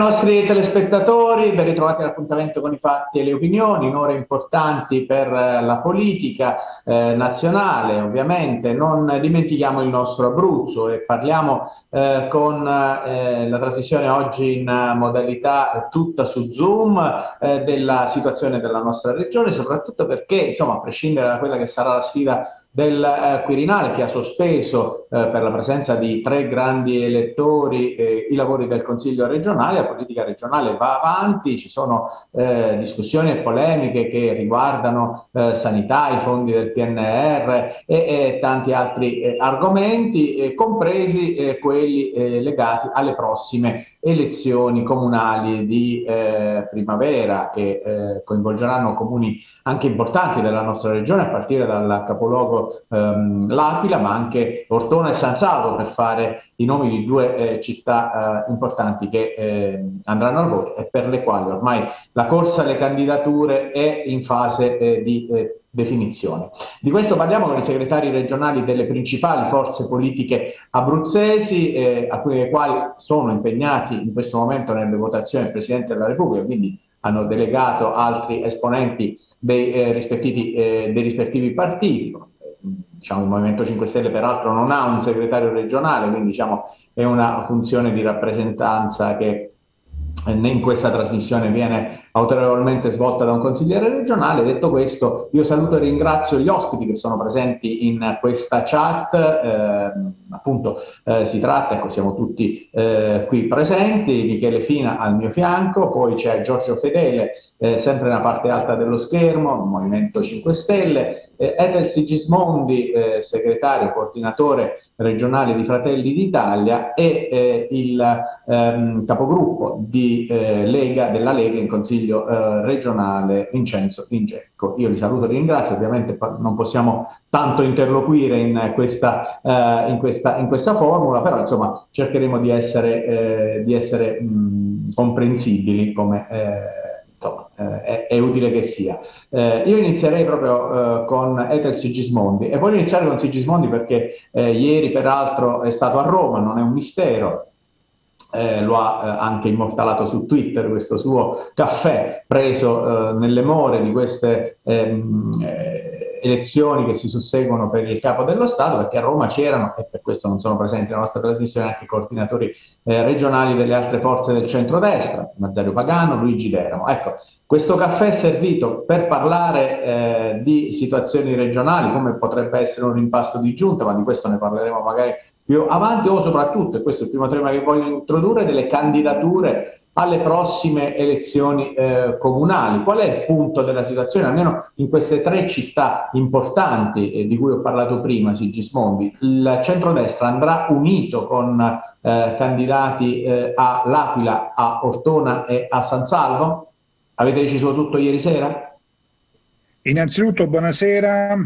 Nostri telespettatori, ben ritrovati all'appuntamento con i fatti e le opinioni, in ore importanti per eh, la politica eh, nazionale, ovviamente. Non dimentichiamo il nostro Abruzzo e parliamo eh, con eh, la trasmissione oggi in modalità tutta su Zoom eh, della situazione della nostra regione, soprattutto perché insomma a prescindere da quella che sarà la sfida del eh, Quirinale che ha sospeso eh, per la presenza di tre grandi elettori eh, i lavori del Consiglio regionale, la politica regionale va avanti, ci sono eh, discussioni e polemiche che riguardano eh, sanità, i fondi del PNR e, e tanti altri eh, argomenti, compresi quelli legati alle prossime elezioni comunali di eh, primavera che eh, coinvolgeranno comuni anche importanti della nostra regione, a partire dal capoluogo ehm, L'Aquila, ma anche Ortona e San Salvo, per fare i nomi di due eh, città eh, importanti che eh, andranno al voto e per le quali ormai la corsa alle candidature è in fase eh, di definizione. Di questo parliamo con i segretari regionali delle principali forze politiche abruzzesi, eh, a cui quali sono impegnati in questo momento nelle votazioni del Presidente della Repubblica, quindi hanno delegato altri esponenti dei, eh, rispettivi, eh, dei rispettivi partiti. Diciamo, il Movimento 5 Stelle peraltro non ha un segretario regionale, quindi diciamo, è una funzione di rappresentanza che eh, né in questa trasmissione viene autorevolmente svolta da un consigliere regionale. Detto questo, io saluto e ringrazio gli ospiti che sono presenti in questa chat. Eh, appunto, eh, si tratta, ecco, siamo tutti eh, qui presenti, Michele Fina al mio fianco, poi c'è Giorgio Fedele, eh, sempre nella parte alta dello schermo, Movimento 5 Stelle, eh, Ethel Sigismondi, eh, segretario coordinatore regionale di Fratelli d'Italia e eh, il ehm, capogruppo di, eh, Lega, della Lega in Consiglio eh, regionale Vincenzo Ingecco. Io li saluto e ringrazio, ovviamente non possiamo tanto interloquire in questa, in questa, in questa formula, però insomma cercheremo di essere, di essere mh, comprensibili come insomma, eh, è, è, utile che sia. Eh, io inizierei proprio eh, con Ethel Sigismondi e voglio iniziare con Sigismondi perché eh, ieri peraltro è stato a Roma, non è un mistero, eh, lo ha eh, anche immortalato su Twitter questo suo caffè preso nelle more di queste ehm, elezioni che si susseguono per il capo dello Stato, perché a Roma c'erano, e per questo non sono presenti nella nostra trasmissione, anche i coordinatori eh, regionali delle altre forze del centrodestra, Nazario Pagano, Luigi Deramo. Ecco, questo caffè è servito per parlare eh, di situazioni regionali, come potrebbe essere un rimpasto di giunta, ma di questo ne parleremo magari più avanti, o soprattutto, e questo è il primo tema che voglio introdurre, delle candidature alle prossime elezioni eh, comunali. Qual è il punto della situazione, almeno in queste tre città importanti eh, di cui ho parlato prima, Sigismondi? Il centrodestra andrà unito con eh, candidati eh, a L'Aquila, a Ortona e a San Salvo? Avete deciso tutto ieri sera? Innanzitutto buonasera,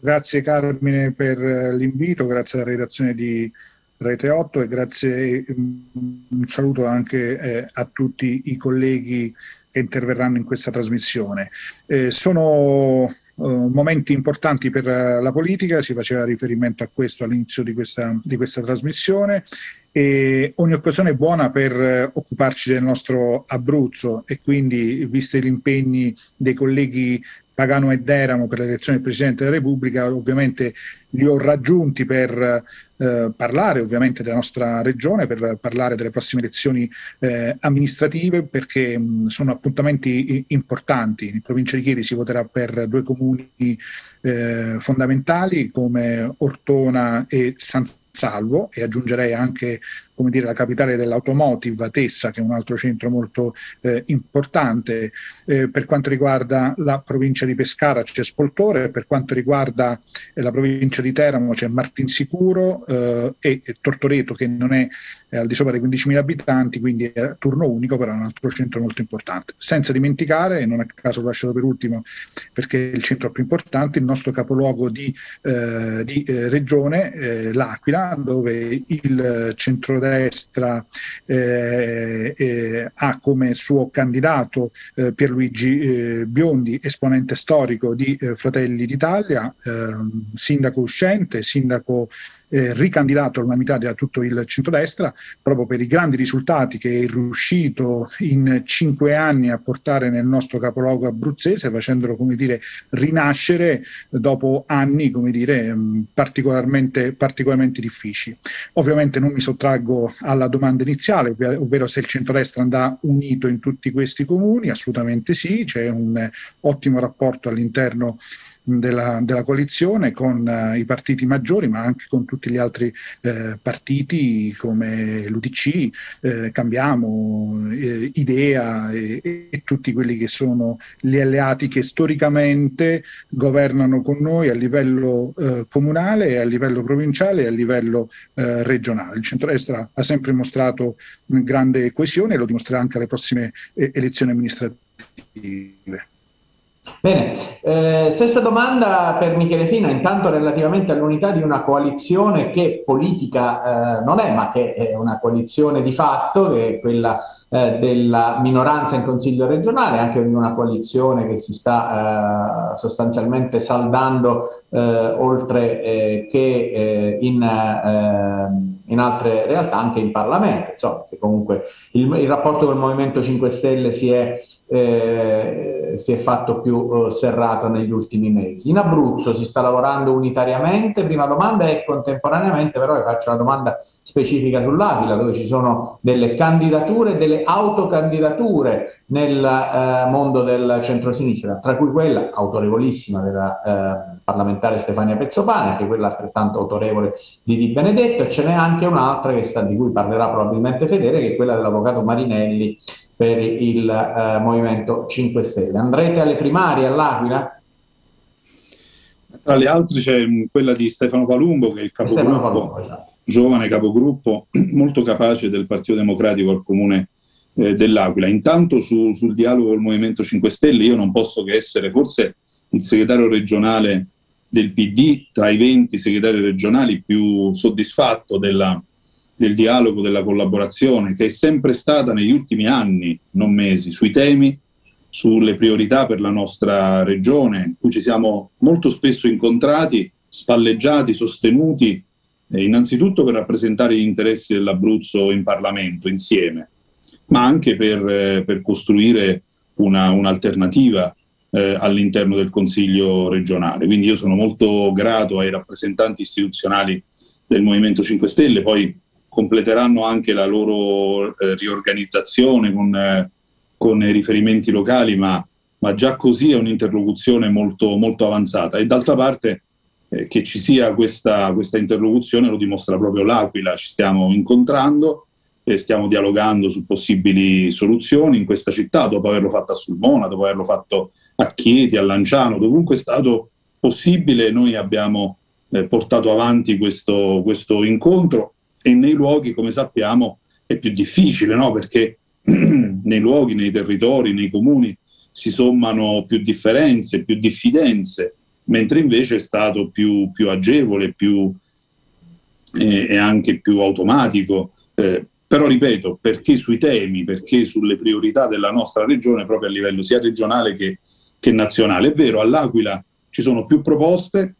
grazie Carmine per eh, l'invito, grazie alla redazione di Rete 8 e grazie, un saluto anche eh, a tutti i colleghi che interverranno in questa trasmissione. Eh, sono Uh, momenti importanti per uh, la politica, si faceva riferimento a questo all'inizio di questa, di questa trasmissione e ogni occasione è buona per uh, occuparci del nostro Abruzzo e quindi, visti gli impegni dei colleghi Pagano e Deramo per l'elezione del Presidente della Repubblica, ovviamente li ho raggiunti per eh, parlare ovviamente della nostra regione, per parlare delle prossime elezioni eh, amministrative, perché mh, sono appuntamenti importanti. In provincia di Chieri si voterà per due comuni eh, fondamentali come Ortona e San Salvo e aggiungerei anche come dire, la capitale dell'automotive, Tessa, che è un altro centro molto eh, importante. Eh, per quanto riguarda la provincia di Pescara c'è Spoltore, per quanto riguarda eh, la provincia di Teramo c'è Martinsicuro eh, e, Tortoreto, che non è eh, al di sopra dei 15.000 abitanti, quindi è turno unico, però è un altro centro molto importante. Senza dimenticare, e non a caso lo lasciato per ultimo perché è il centro più importante, il nostro capoluogo di, eh, di regione, l'Aquila, dove il centro eh, eh, ha come suo candidato eh, Pierluigi eh, Biondi, esponente storico di eh, Fratelli d'Italia, ehm, sindaco uscente, sindaco eh, ricandidato all'unanimità da tutto il centrodestra, proprio per i grandi risultati che è riuscito in cinque anni a portare nel nostro capoluogo abruzzese, facendolo come dire, rinascere dopo anni come dire, mm, particolarmente, particolarmente difficili. Ovviamente non mi sottraggo alla domanda iniziale, ovvero se il centrodestra andrà unito in tutti questi comuni, assolutamente sì, c'è un ottimo rapporto all'interno della, della coalizione con uh, i partiti maggiori, ma anche con tutti gli altri eh, partiti come l'UDC, eh, Cambiamo, eh, Idea e, e, tutti quelli che sono gli alleati che storicamente governano con noi a livello eh, comunale, a livello provinciale e a livello eh, regionale. Il centrodestra ha sempre mostrato grande coesione e lo dimostrerà anche alle prossime elezioni amministrative. Bene, eh, stessa domanda per Michele Fina, intanto relativamente all'unità di una coalizione che politica eh, non è, ma che è una coalizione di fatto, che è quella eh, della minoranza in Consiglio regionale, anche una coalizione che si sta eh, sostanzialmente saldando eh, oltre eh, che in, in, altre realtà, anche in Parlamento, insomma, comunque il, il rapporto col Movimento 5 Stelle si è eh, si è fatto più eh, serrato negli ultimi mesi. In Abruzzo si sta lavorando unitariamente, prima domanda, e contemporaneamente però vi faccio una domanda specifica sull'Aquila, dove ci sono delle candidature, delle autocandidature nel eh, mondo del centrosinistra, tra cui quella autorevolissima della eh, parlamentare Stefania Pezzopane, anche quella altrettanto autorevole di Di Benedetto, e ce n'è anche un'altra sta, di cui parlerà probabilmente Fedele, che è quella dell'avvocato Marinelli per il eh, Movimento 5 Stelle. Andrete alle primarie all'Aquila? Tra le altre c'è mm, quella di Stefano Palumbo, che è il capogruppo, Palumbo, esatto. giovane capogruppo, molto capace del Partito Democratico al Comune eh, dell'Aquila. Intanto su, sul dialogo col Movimento 5 Stelle io non posso che essere forse il segretario regionale del PD tra i 20 segretari regionali più soddisfatto della, del dialogo, della collaborazione, che è sempre stata negli ultimi anni, non mesi, sui temi, sulle priorità per la nostra regione, in cui ci siamo molto spesso incontrati, spalleggiati, sostenuti, eh, innanzitutto per rappresentare gli interessi dell'Abruzzo in Parlamento insieme, ma anche per, eh, per costruire una, un'alternativa eh, all'interno del Consiglio regionale. Quindi io sono molto grato ai rappresentanti istituzionali del Movimento 5 Stelle, poi completeranno anche la loro eh, riorganizzazione con, eh, con riferimenti locali, ma, ma, già così è un'interlocuzione molto, molto avanzata. E d'altra parte eh, che ci sia questa, questa, interlocuzione lo dimostra proprio l'Aquila, ci stiamo incontrando stiamo dialogando su possibili soluzioni in questa città, dopo averlo fatto a Sulmona, dopo averlo fatto a Chieti, a Lanciano, dovunque è stato possibile, noi abbiamo eh, portato avanti questo, questo incontro e nei luoghi, come sappiamo, è più difficile, no? perché nei luoghi, nei territori, nei comuni si sommano più differenze, più diffidenze, mentre invece è stato più, più agevole più, eh, e anche più automatico. Eh, però ripeto, perché sui temi, perché sulle priorità della nostra regione, proprio a livello sia regionale che, che nazionale. È vero, all'Aquila ci sono più proposte,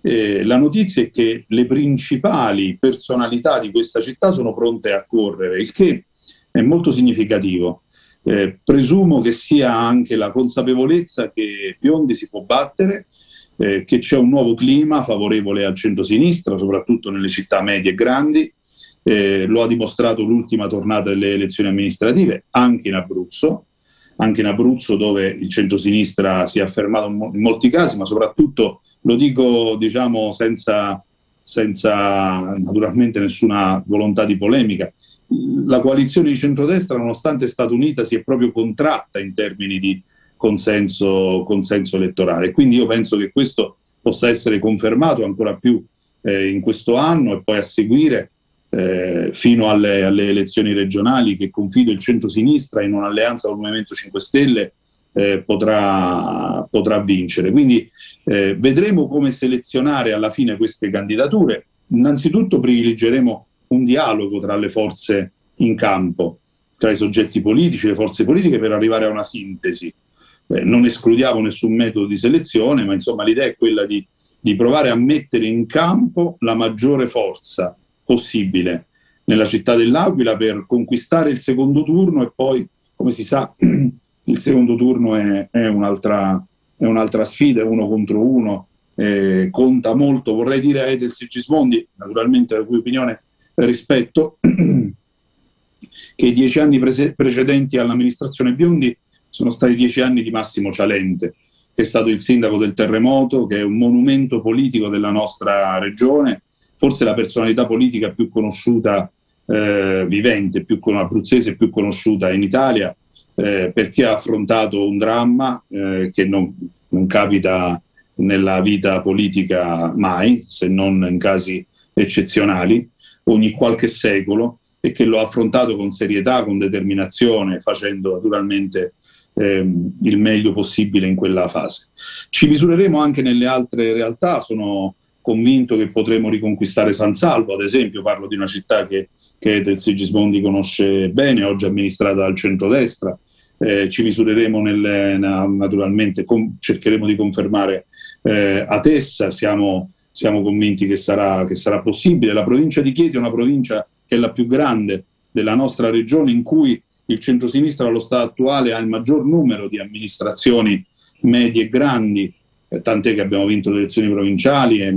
eh, la notizia è che le principali personalità di questa città sono pronte a correre, il che è molto significativo. Eh, presumo che sia anche la consapevolezza che Biondi si può battere, eh, che c'è un nuovo clima favorevole al centro-sinistra, soprattutto nelle città medie e grandi. Eh, lo ha dimostrato l'ultima tornata delle elezioni amministrative, anche in Abruzzo, anche in Abruzzo dove il centro-sinistra si è affermato in molti casi, ma soprattutto lo dico diciamo, senza, senza naturalmente nessuna volontà di polemica. La coalizione di centrodestra, nonostante è stata unita, si è proprio contratta in termini di consenso, consenso elettorale. Quindi io penso che questo possa essere confermato ancora più eh, in questo anno e poi a seguire eh, fino alle, alle, elezioni regionali che confido il centro-sinistra in un'alleanza con il Movimento 5 Stelle eh, potrà, potrà, vincere. Quindi eh, vedremo come selezionare alla fine queste candidature. Innanzitutto privilegeremo un dialogo tra le forze in campo, tra i soggetti politici, le forze politiche per arrivare a una sintesi. Eh, non escludiamo nessun metodo di selezione, ma insomma l'idea è quella di di provare a mettere in campo la maggiore forza possibile nella città dell'Aquila per conquistare il secondo turno e poi, come si sa, il secondo turno è, è, un'altra, è un'altra, sfida, uno contro uno, eh, conta molto, vorrei dire a Edel Sigismondi, naturalmente la cui opinione rispetto, che i dieci anni pre- precedenti all'amministrazione Biondi sono stati dieci anni di Massimo Cialente, che è stato il sindaco del terremoto, che è un monumento politico della nostra regione, forse la personalità politica più conosciuta, eh, vivente, più con, abruzzese più conosciuta in Italia, eh, perché ha affrontato un dramma eh, che non, non, capita nella vita politica mai, se non in casi eccezionali, ogni qualche secolo, e che lo ha affrontato con serietà, con determinazione, facendo naturalmente ehm, il meglio possibile in quella fase. Ci misureremo anche nelle altre realtà, sono convinto che potremo riconquistare San Salvo, ad esempio, parlo di una città che, che del Sigismondi conosce bene, oggi amministrata dal centrodestra, eh, ci misureremo nel, naturalmente, com, cercheremo di confermare eh, a Tessa, siamo, siamo convinti che sarà, che sarà, possibile. La provincia di Chieti è una provincia che è la più grande della nostra regione in cui il centrosinistra allo stato attuale ha il maggior numero di amministrazioni medie e grandi, tant'è che abbiamo vinto le elezioni provinciali e,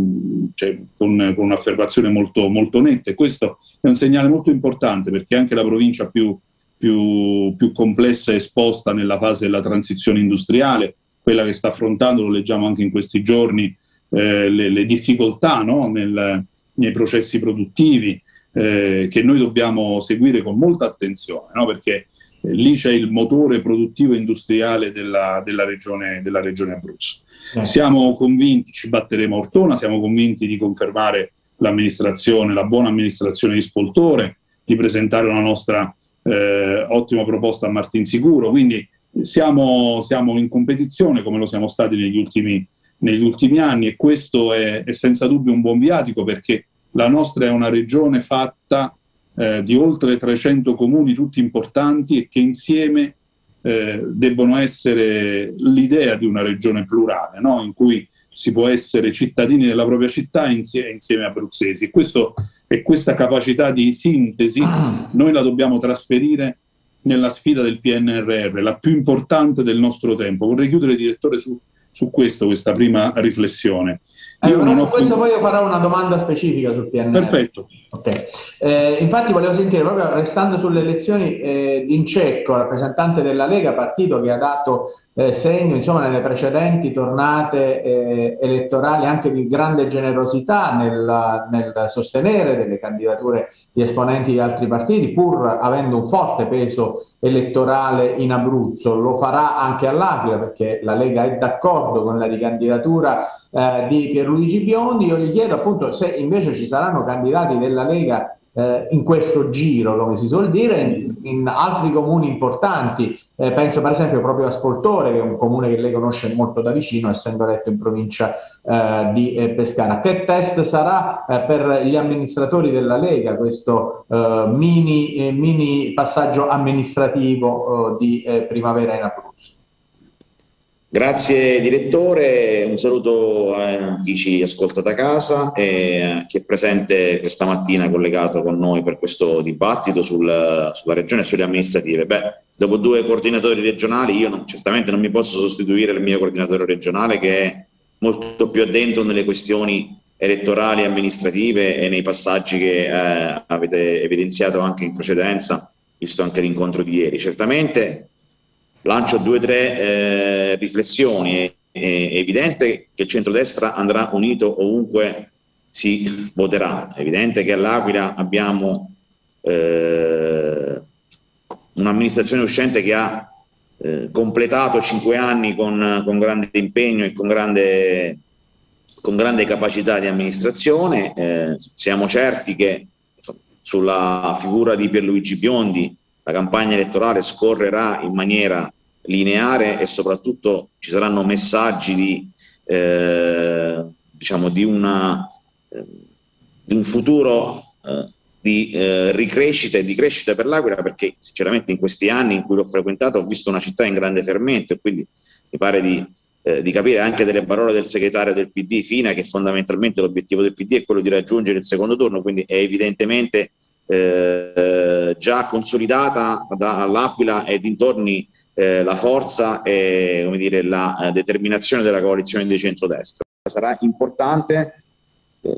cioè, con, con, un'affermazione molto, molto netta. E questo è un segnale molto importante perché anche la provincia più, più, più complessa e esposta nella fase della transizione industriale, quella che sta affrontando, lo leggiamo anche in questi giorni, eh, le, le, difficoltà no? Nel, nei processi produttivi, eh, che noi dobbiamo seguire con molta attenzione, no? perché eh, lì c'è il motore produttivo e industriale della, della, regione, della regione Abruzzo. Eh. Siamo convinti, ci batteremo a Ortona, siamo convinti di confermare l'amministrazione, la buona amministrazione di Spoltore, di presentare una nostra eh, ottima proposta a Martin Sicuro, quindi siamo, siamo, in competizione come lo siamo stati negli ultimi, negli ultimi anni e questo è, è senza dubbio un buon viatico perché la nostra è una regione fatta eh, di oltre 300 comuni tutti importanti e che insieme eh, debbono essere l'idea di una regione plurale, no? in cui si può essere cittadini della propria città insieme, insieme abruzzesi. E, questo, e questa capacità di sintesi noi la dobbiamo trasferire nella sfida del PNRR, la più importante del nostro tempo. Vorrei chiudere, direttore, su, su questo, questa prima riflessione. Io non ho... questo poi io farò una domanda specifica sul PNR. Perfetto. Okay. Eh, infatti volevo sentire, proprio restando sulle elezioni, eh, D'Incecco, rappresentante della Lega, partito che ha dato eh, segno insomma, nelle precedenti tornate eh, elettorali anche di grande generosità nel, nel, sostenere delle candidature di esponenti di altri partiti, pur avendo un forte peso elettorale in Abruzzo. Lo farà anche all'Aquila perché la Lega è d'accordo con la ricandidatura eh, di Pierluigi Biondi. Io gli chiedo appunto se invece ci saranno candidati della Lega eh, in questo giro, come si suol dire, in, in altri comuni importanti. Eh, penso per esempio proprio a Spoltore, che è un comune che lei conosce molto da vicino, essendo eletto in provincia eh, di eh, Pescara. Che test sarà eh, per gli amministratori della Lega questo eh, mini, mini, passaggio amministrativo di primavera in Abruzzo? Grazie direttore, un saluto a chi ci ascolta da casa e chi è presente questa mattina collegato con noi per questo dibattito sul, sulla regione e sulle amministrative. Beh, dopo due coordinatori regionali io non, certamente non mi posso sostituire il mio coordinatore regionale che è molto più addentro nelle questioni elettorali e amministrative e nei passaggi che eh, avete evidenziato anche in precedenza, visto anche l'incontro di ieri. Certamente lancio due o tre eh, riflessioni. È, evidente che il centrodestra andrà unito ovunque si voterà. È evidente che all'Aquila abbiamo eh, un'amministrazione uscente che ha eh, completato cinque anni con, con, grande impegno e con grande, con grande capacità di amministrazione. Eh, siamo certi che sulla figura di Pierluigi Biondi la campagna elettorale scorrerà in maniera lineare e soprattutto ci saranno messaggi di, eh, diciamo di, una, eh, di un futuro eh, di eh, ricrescita e di crescita per l'Aquila perché sinceramente in questi anni in cui l'ho frequentato ho visto una città in grande fermento e quindi mi pare di, eh, di capire anche delle parole del segretario del PD Fina che fondamentalmente l'obiettivo del PD è quello di raggiungere il secondo turno, quindi è evidentemente eh, già consolidata dall'Aquila e dintorni eh, la forza e come dire, la eh, determinazione della coalizione di centrodestra. Sarà importante eh,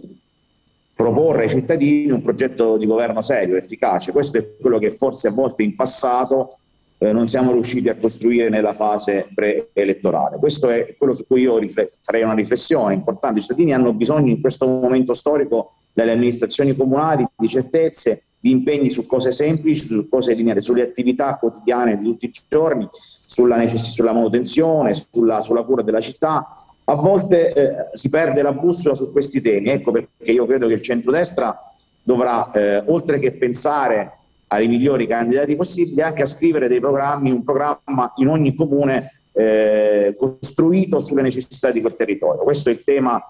proporre ai cittadini un progetto di governo serio, efficace. Questo è quello che forse a volte in passato eh, non siamo riusciti a costruire nella fase preelettorale. Questo è quello su cui io farei una riflessione importante. I cittadini hanno bisogno in questo momento storico delle amministrazioni comunali di certezze, di impegni su cose semplici, su cose lineari, sulle attività quotidiane di tutti i giorni, sulla, necess- sulla manutenzione, sulla, sulla, cura della città. A volte eh, si perde la bussola su questi temi. Ecco perché io credo che il centrodestra dovrà, eh, oltre che pensare ai migliori candidati possibili, anche a scrivere dei programmi, un programma in ogni comune eh, costruito sulle necessità di quel territorio. Questo è il tema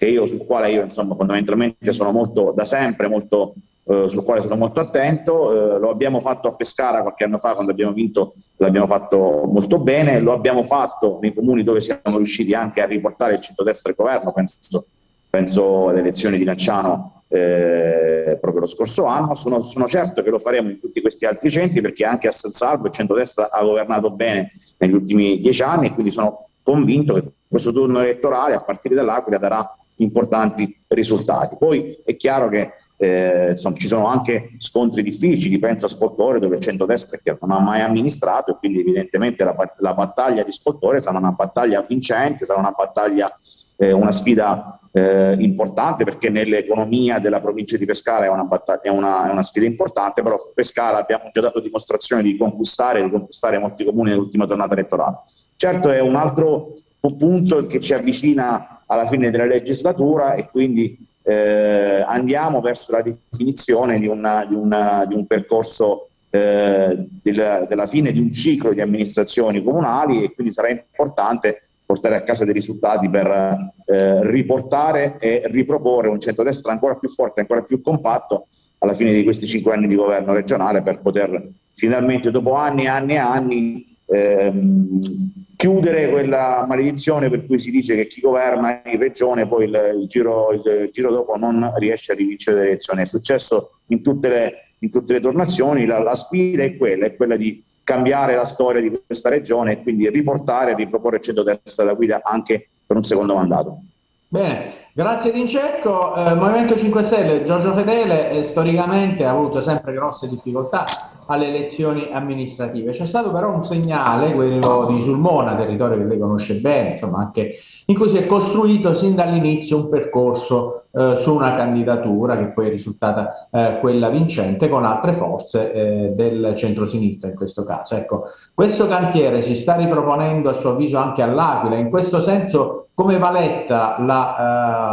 io, sul quale io insomma, fondamentalmente sono molto da sempre, molto, eh, sul quale sono molto attento. Eh, lo abbiamo fatto a Pescara qualche anno fa quando abbiamo vinto, l'abbiamo fatto molto bene, lo abbiamo fatto nei comuni dove siamo riusciti anche a riportare il centro-destra al governo, penso penso alle elezioni di Lanciano eh, proprio lo scorso anno. Sono, sono, certo che lo faremo in tutti questi altri centri perché anche a San Salvo il centrodestra ha governato bene negli ultimi dieci anni e quindi sono convinto che questo turno elettorale a partire dall'Aquila darà importanti risultati. Poi è chiaro che eh, insomma, ci sono anche scontri difficili, penso a Spottore dove il centrodestra non ha mai amministrato e quindi evidentemente la, la battaglia di Spottore sarà una battaglia vincente, sarà una battaglia eh, una sfida eh, importante perché nell'economia della provincia di Pescara è una, è, una, è una, sfida importante, però Pescara abbiamo già dato dimostrazione di conquistare, di conquistare molti comuni nell'ultima tornata elettorale. Certo è un altro punto che ci avvicina alla fine della legislatura e quindi eh, andiamo verso la definizione di, una, di, una, di un percorso eh, della, della, fine di un ciclo di amministrazioni comunali e quindi sarà importante portare a casa dei risultati per eh, riportare e riproporre un centrodestra ancora più forte, ancora più compatto alla fine di questi cinque anni di governo regionale per poter finalmente dopo anni e anni e anni ehm, chiudere quella maledizione per cui si dice che chi governa in regione poi il, il, giro, il, giro, dopo non riesce a rivincere le elezioni. È successo in tutte le, in tutte le tornazioni, la, la sfida è quella, è quella di cambiare la storia di questa regione e quindi riportare e riproporre il centro-destra alla guida anche per un secondo mandato. Bene, grazie Vincecco. Eh, Movimento 5 Stelle, Giorgio Fedele eh, storicamente ha avuto sempre grosse difficoltà alle elezioni amministrative. C'è stato però un segnale, quello di Sulmona, territorio che lei conosce bene, insomma, anche, in cui si è costruito sin dall'inizio un percorso eh, su una candidatura che poi è risultata eh, quella vincente con altre forze eh, del centro-sinistra in questo caso. Ecco, questo cantiere si sta riproponendo a suo avviso anche all'Aquila, in questo senso come Valetta la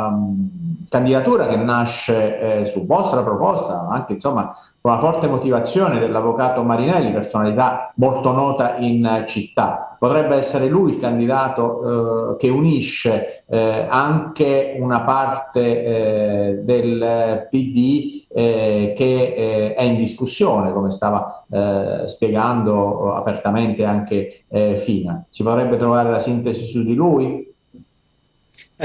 ehm, candidatura che nasce eh, su vostra proposta, anche insomma con la forte motivazione dell'avvocato Marinelli, personalità molto nota in città. Potrebbe essere lui il candidato eh, che unisce eh, anche una parte eh, del PD eh, che eh, è in discussione, come stava eh, spiegando apertamente anche Fina. Si potrebbe trovare la sintesi su di lui?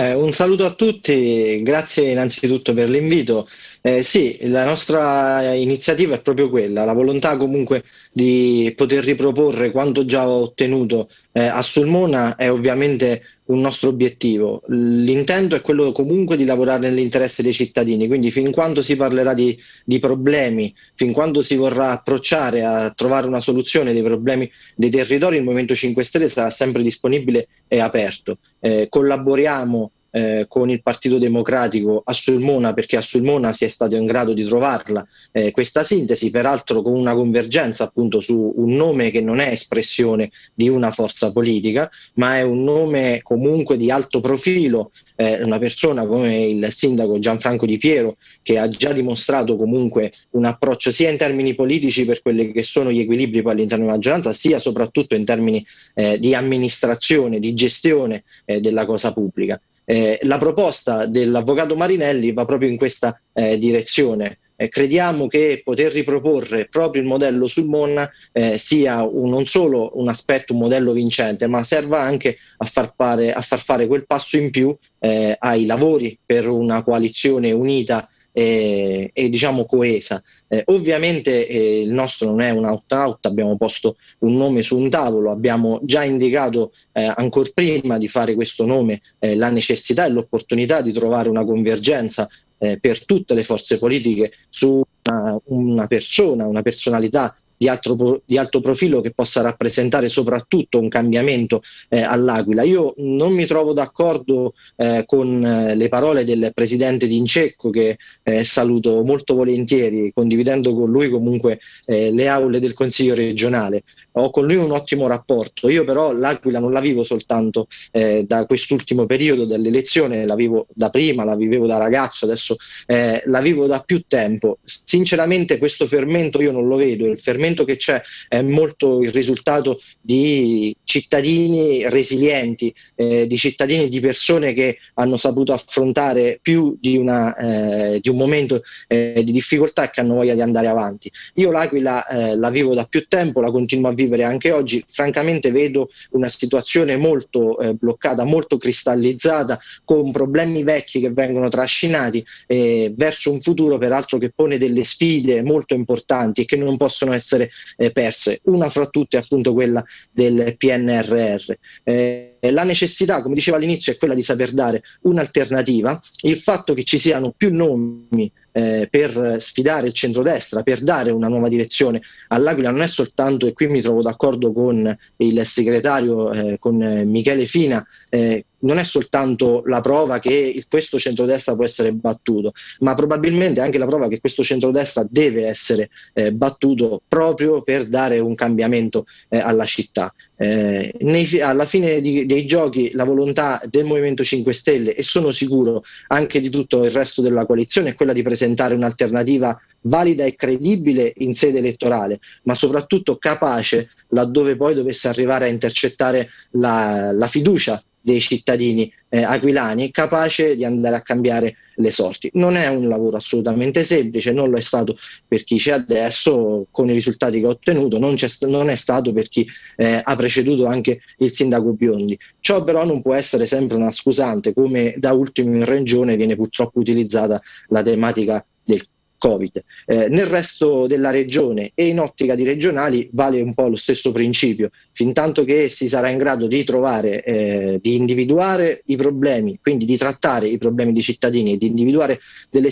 Un saluto a tutti, grazie innanzitutto per l'invito. Eh, sì, la nostra iniziativa è proprio quella, la volontà comunque di poter riproporre quanto già ottenuto eh, a Sulmona è ovviamente un nostro obiettivo. L'intento è quello comunque di lavorare nell'interesse dei cittadini, quindi fin quando si parlerà di, di problemi, fin quando si vorrà approcciare a trovare una soluzione dei problemi dei territori, il Movimento 5 Stelle sarà sempre disponibile e aperto. Eh, collaboriamo eh, con il Partito Democratico a Sulmona perché a Sulmona si è stato in grado di trovarla eh, questa sintesi, peraltro con una convergenza appunto su un nome che non è espressione di una forza politica, ma è un nome comunque di alto profilo, eh, una persona come il sindaco Gianfranco Di Piero che ha già dimostrato comunque un approccio sia in termini politici per quelli che sono gli equilibri poi all'interno della maggioranza, sia soprattutto in termini eh, di amministrazione, di gestione eh, della cosa pubblica. Eh, la proposta dell'avvocato Marinelli va proprio in questa eh, direzione, eh, crediamo che poter riproporre proprio il modello sul Monna eh, sia un, non solo un aspetto, un modello vincente, ma serva anche a far fare, a far fare quel passo in più eh, ai lavori per una coalizione unita e, e diciamo coesa. Eh, ovviamente eh, il nostro non è un out-out, abbiamo posto un nome su un tavolo, abbiamo già indicato eh, ancora prima di fare questo nome eh, la necessità e l'opportunità di trovare una convergenza eh, per tutte le forze politiche su una, una persona, una personalità di alto, di alto, profilo che possa rappresentare soprattutto un cambiamento eh, all'Aquila. Io non mi trovo d'accordo eh, con eh, le parole del presidente D'Incecco che eh, saluto molto volentieri, condividendo con lui comunque eh, le aule del Consiglio regionale ho con lui un ottimo rapporto. Io però l'Aquila non la vivo soltanto eh, da quest'ultimo periodo dell'elezione, la vivo da prima, la vivevo da ragazzo, adesso eh, la vivo da più tempo. Sinceramente questo fermento io non lo vedo, il fermento che c'è è molto il risultato di cittadini resilienti, eh, di cittadini, di persone che hanno saputo affrontare più di, una, eh, di un momento eh, di difficoltà e che hanno voglia di andare avanti. Io l'Aquila eh, la vivo da più tempo, la continuo a vivere vivere anche oggi, francamente vedo una situazione molto eh, bloccata, molto cristallizzata, con problemi vecchi che vengono trascinati eh, verso un futuro peraltro che pone delle sfide molto importanti e che non possono essere eh, perse. Una fra tutte è appunto quella del PNRR. Eh, la necessità, come dicevo all'inizio, è quella di saper dare un'alternativa. Il fatto che ci siano più nomi eh, per sfidare il centrodestra, per dare una nuova direzione all'Aquila non è soltanto, e qui mi trovo d'accordo con il segretario, eh, con Michele Fina, eh, non è soltanto la prova che questo centrodestra può essere battuto, ma probabilmente anche la prova che questo centrodestra deve essere eh, battuto proprio per dare un cambiamento eh, alla città. Eh, nei, alla fine di, dei giochi la volontà del Movimento 5 Stelle e sono sicuro anche di tutto il resto della coalizione è quella di presentare un'alternativa valida e credibile in sede elettorale, ma soprattutto capace laddove poi dovesse arrivare a intercettare la, la fiducia dei cittadini eh, aquilani, capace di andare a cambiare le sorti. Non è un lavoro assolutamente semplice, non lo è stato per chi c'è adesso con i risultati che ha ottenuto, non, non è stato per chi eh, ha preceduto anche il sindaco Biondi. Ciò però non può essere sempre una scusante, come da ultimo in regione viene purtroppo utilizzata la tematica del Covid. Eh, nel resto della regione e in ottica di regionali vale un po' lo stesso principio, fin tanto che si sarà in grado di trovare, eh, di individuare i problemi, quindi di trattare i problemi dei cittadini e di individuare delle,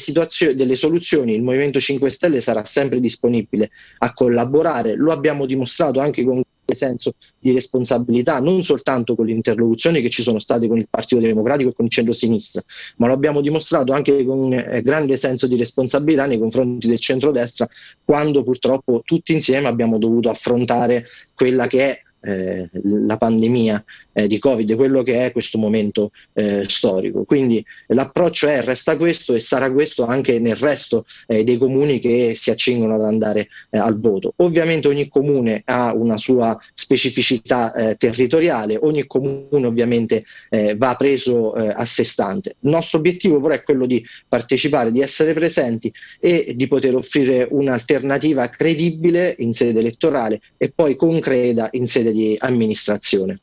delle soluzioni, il Movimento 5 Stelle sarà sempre disponibile a collaborare, lo abbiamo dimostrato anche con senso di responsabilità, non soltanto con le interlocuzioni che ci sono state con il Partito Democratico e con il centro-sinistra, ma lo abbiamo dimostrato anche con un eh, grande senso di responsabilità nei confronti del centro-destra, quando purtroppo tutti insieme abbiamo dovuto affrontare quella che è eh, la pandemia eh, di Covid, quello che è questo momento eh, storico. Quindi l'approccio è, resta questo e sarà questo anche nel resto eh, dei comuni che si accingono ad andare eh, al voto. Ovviamente ogni comune ha una sua specificità territoriale, ogni comune ovviamente va preso a sé stante. Il nostro obiettivo però è quello di partecipare, di essere presenti e di poter offrire un'alternativa credibile in sede elettorale e poi concreta in sede di amministrazione.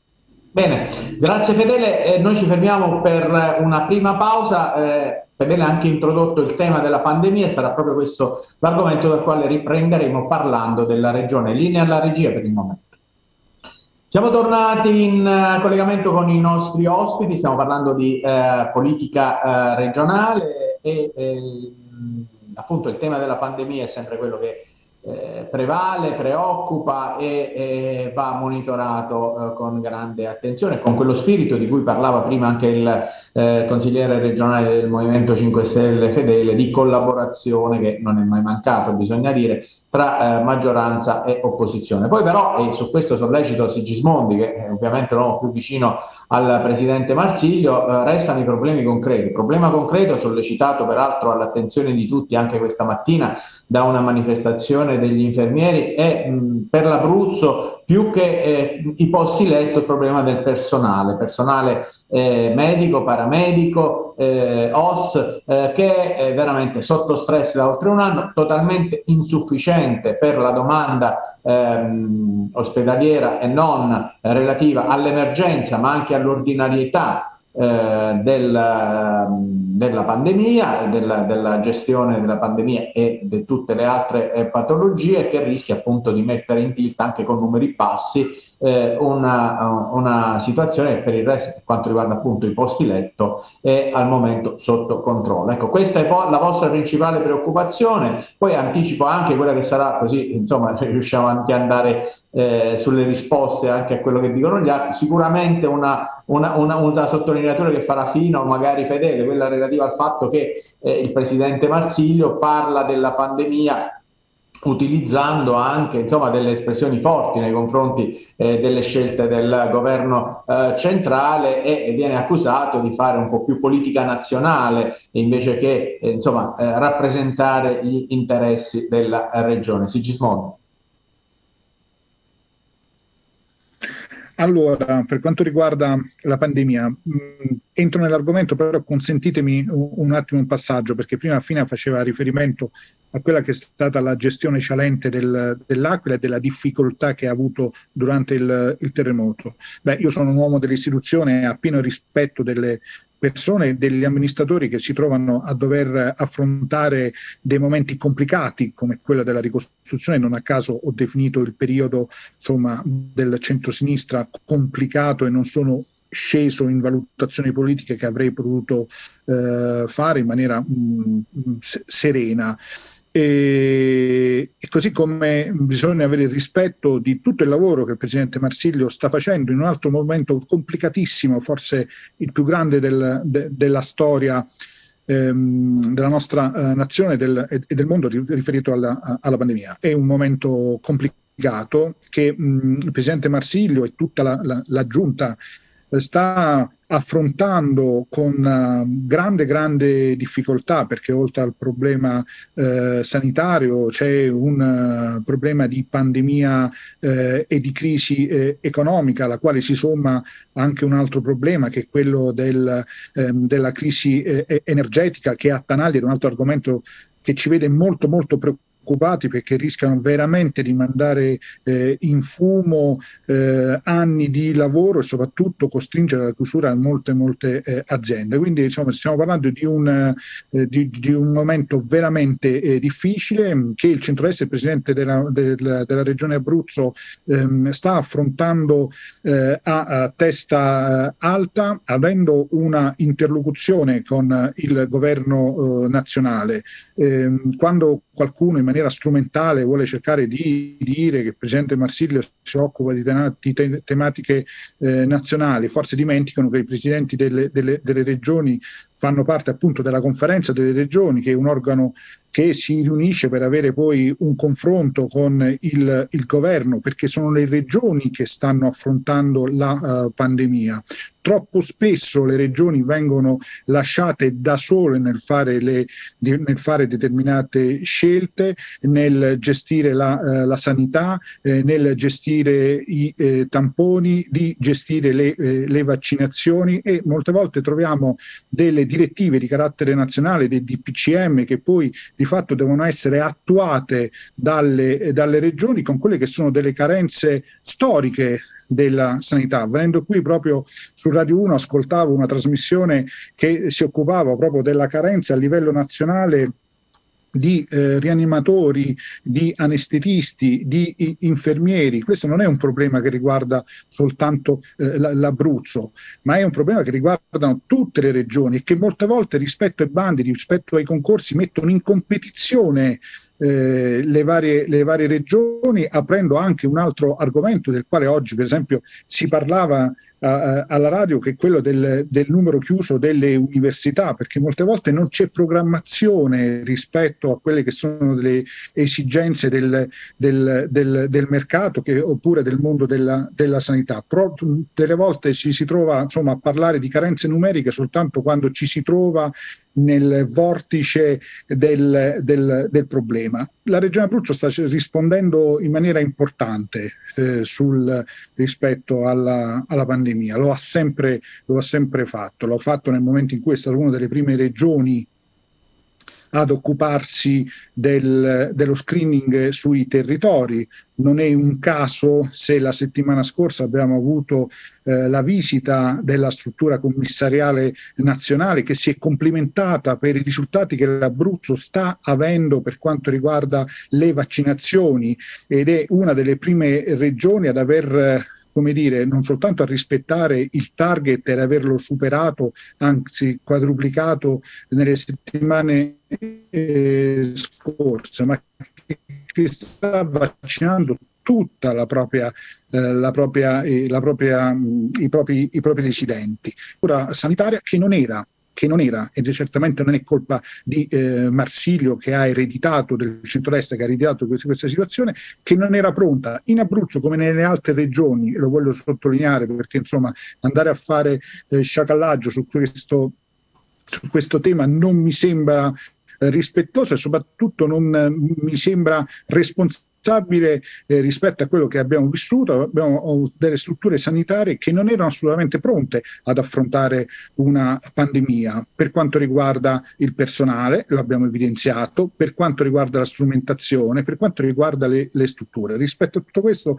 Bene, grazie Fedele. Eh, noi ci fermiamo per una prima pausa. Eh, Fedele ha anche introdotto il tema della pandemia e sarà proprio questo l'argomento dal quale riprenderemo parlando della regione. Linea alla regia per il momento. Siamo tornati in uh, collegamento con i nostri ospiti, stiamo parlando di uh, politica uh, regionale e appunto il tema della pandemia è sempre quello che eh, prevale, preoccupa e, e va monitorato eh, con grande attenzione, con quello spirito di cui parlava prima anche il eh, consigliere regionale del Movimento 5 Stelle Fedele, di collaborazione che non è mai mancato, bisogna dire, tra eh, maggioranza e opposizione. Poi però, e su questo sollecito Sigismondi, che è ovviamente l'uomo più vicino al presidente Marsiglio, eh, restano i problemi concreti. Il problema concreto, sollecitato peraltro all'attenzione di tutti anche questa mattina da una manifestazione degli infermieri è mh, per l'Abruzzo più che eh, i posti letto il problema del personale, personale eh, medico, paramedico, eh, OS, eh, che è veramente sotto stress da oltre un anno, totalmente insufficiente per la domanda ehm, ospedaliera e non relativa all'emergenza, ma anche all'ordinarietà eh, del, della pandemia, della, della, gestione della pandemia e di tutte le altre eh, patologie che rischia appunto di mettere in tilt anche con numeri bassi eh, una, una, situazione che per il resto, per quanto riguarda appunto i posti letto, è al momento sotto controllo. Ecco, questa è la vostra principale preoccupazione, poi anticipo anche quella che sarà così, insomma, riusciamo anche ad andare eh, sulle risposte anche a quello che dicono gli altri, sicuramente una, una, una, una sottolineatura che farà fino magari fedele, quella relativa al fatto che eh, il presidente Marsilio parla della pandemia utilizzando anche insomma, delle espressioni forti nei confronti eh, delle scelte del governo eh, centrale e, e, viene accusato di fare un po' più politica nazionale invece che eh, insomma, eh, rappresentare gli interessi della regione. Sigismondo. Allora, per quanto riguarda la pandemia, mh, mm, entro nell'argomento, però consentitemi un, attimo un passaggio, perché prima Fina faceva riferimento a quella che è stata la gestione cialente del, dell'Aquila e della difficoltà che ha avuto durante il, il terremoto. Beh, io sono un uomo dell'istituzione a pieno rispetto delle persone, degli amministratori che si trovano a dover affrontare dei momenti complicati come quello della ricostruzione. Non a caso ho definito il periodo insomma, del centrosinistra complicato e non sono sceso in valutazioni politiche che avrei potuto eh, fare in maniera mh, mm, serena. E, e, così come bisogna avere rispetto di tutto il lavoro che il Presidente Marsiglio sta facendo in un altro momento complicatissimo, forse il più grande del, de, della storia ehm, della nostra eh, nazione del, e, del mondo riferito alla, alla, pandemia. È un momento complicato che mh, il Presidente Marsiglio e tutta la, la, la giunta sta affrontando con uh, grande, grande difficoltà perché oltre al problema uh, sanitario c'è un uh, problema di pandemia eh, e di crisi eh, economica, alla quale si somma anche un altro problema che è quello del, ehm, della crisi energetica che attanaglia, è un altro argomento che ci vede molto, molto preoccupati preoccupati perché rischiano veramente di mandare eh, in fumo eh, anni di lavoro e soprattutto costringere alla chiusura molte molte eh, aziende. Quindi insomma stiamo parlando di un, eh, di, di un momento veramente eh, difficile che il centro-est, il presidente della, della, della regione Abruzzo ehm, sta affrontando eh, a, a, testa alta avendo una interlocuzione con il governo nazionale. Ehm, quando qualcuno in maniera strumentale vuole cercare di dire che il Presidente Marsilio si occupa di, te- tematiche eh, nazionali, forse dimenticano che i Presidenti delle, delle, delle regioni fanno parte appunto della conferenza delle regioni, che è un organo che si riunisce per avere poi un confronto con il, il governo, perché sono le regioni che stanno affrontando la uh, pandemia. Troppo spesso le regioni vengono lasciate da sole nel fare, le, nel fare determinate scelte, nel gestire la, uh, la sanità, eh, nel gestire i eh, tamponi, di gestire le, eh, le vaccinazioni e molte volte troviamo delle direttive di carattere nazionale, dei DPCM, che poi di fatto devono essere attuate dalle, dalle regioni con quelle che sono delle carenze storiche della sanità. Venendo qui proprio su Radio 1 ascoltavo una trasmissione che si occupava proprio della carenza a livello nazionale di eh, rianimatori, di anestetisti, di infermieri. Questo non è un problema che riguarda soltanto eh, l'Abruzzo, ma è un problema che riguarda tutte le regioni e che molte volte rispetto ai bandi, rispetto ai concorsi mettono in competizione eh, le, varie, le, varie, regioni, aprendo anche un altro argomento del quale oggi per esempio si parlava alla radio che è quello del, del, numero chiuso delle università, perché molte volte non c'è programmazione rispetto a quelle che sono le esigenze del, del, del mercato che, oppure del mondo della, della sanità. Però delle volte ci si trova insomma, a parlare di carenze numeriche soltanto quando ci si trova nel vortice del, del, del, problema. La Regione Abruzzo sta rispondendo in maniera importante eh, sul, rispetto alla, alla pandemia, lo ha, sempre, lo ha sempre fatto, l'ha fatto nel momento in cui è stata una delle prime regioni ad occuparsi del, dello screening sui territori. Non è un caso se la settimana scorsa abbiamo avuto eh, la visita della struttura commissariale nazionale che si è complimentata per i risultati che l'Abruzzo sta avendo per quanto riguarda le vaccinazioni ed è una delle prime regioni ad aver come dire, non soltanto a rispettare il target e averlo superato, anzi quadruplicato nelle settimane scorse, ma che sta vaccinando tutta la propria, eh, la propria, eh, la propria, mh, i, propri, i propri residenti. Ora sanitaria che non era che non era, e certamente non è colpa di eh, Marsilio che ha ereditato del centrodestra, che ha ereditato questa, questa, situazione, che non era pronta in Abruzzo come nelle altre regioni, lo voglio sottolineare perché insomma andare a fare eh, sciacallaggio su questo, su questo tema non mi sembra rispettoso e soprattutto non eh, mi sembra responsabile responsabile eh, rispetto a quello che abbiamo vissuto, abbiamo delle strutture sanitarie che non erano assolutamente pronte ad affrontare una pandemia per quanto riguarda il personale, lo abbiamo evidenziato, per quanto riguarda la strumentazione, per quanto riguarda le, le strutture. Rispetto a tutto questo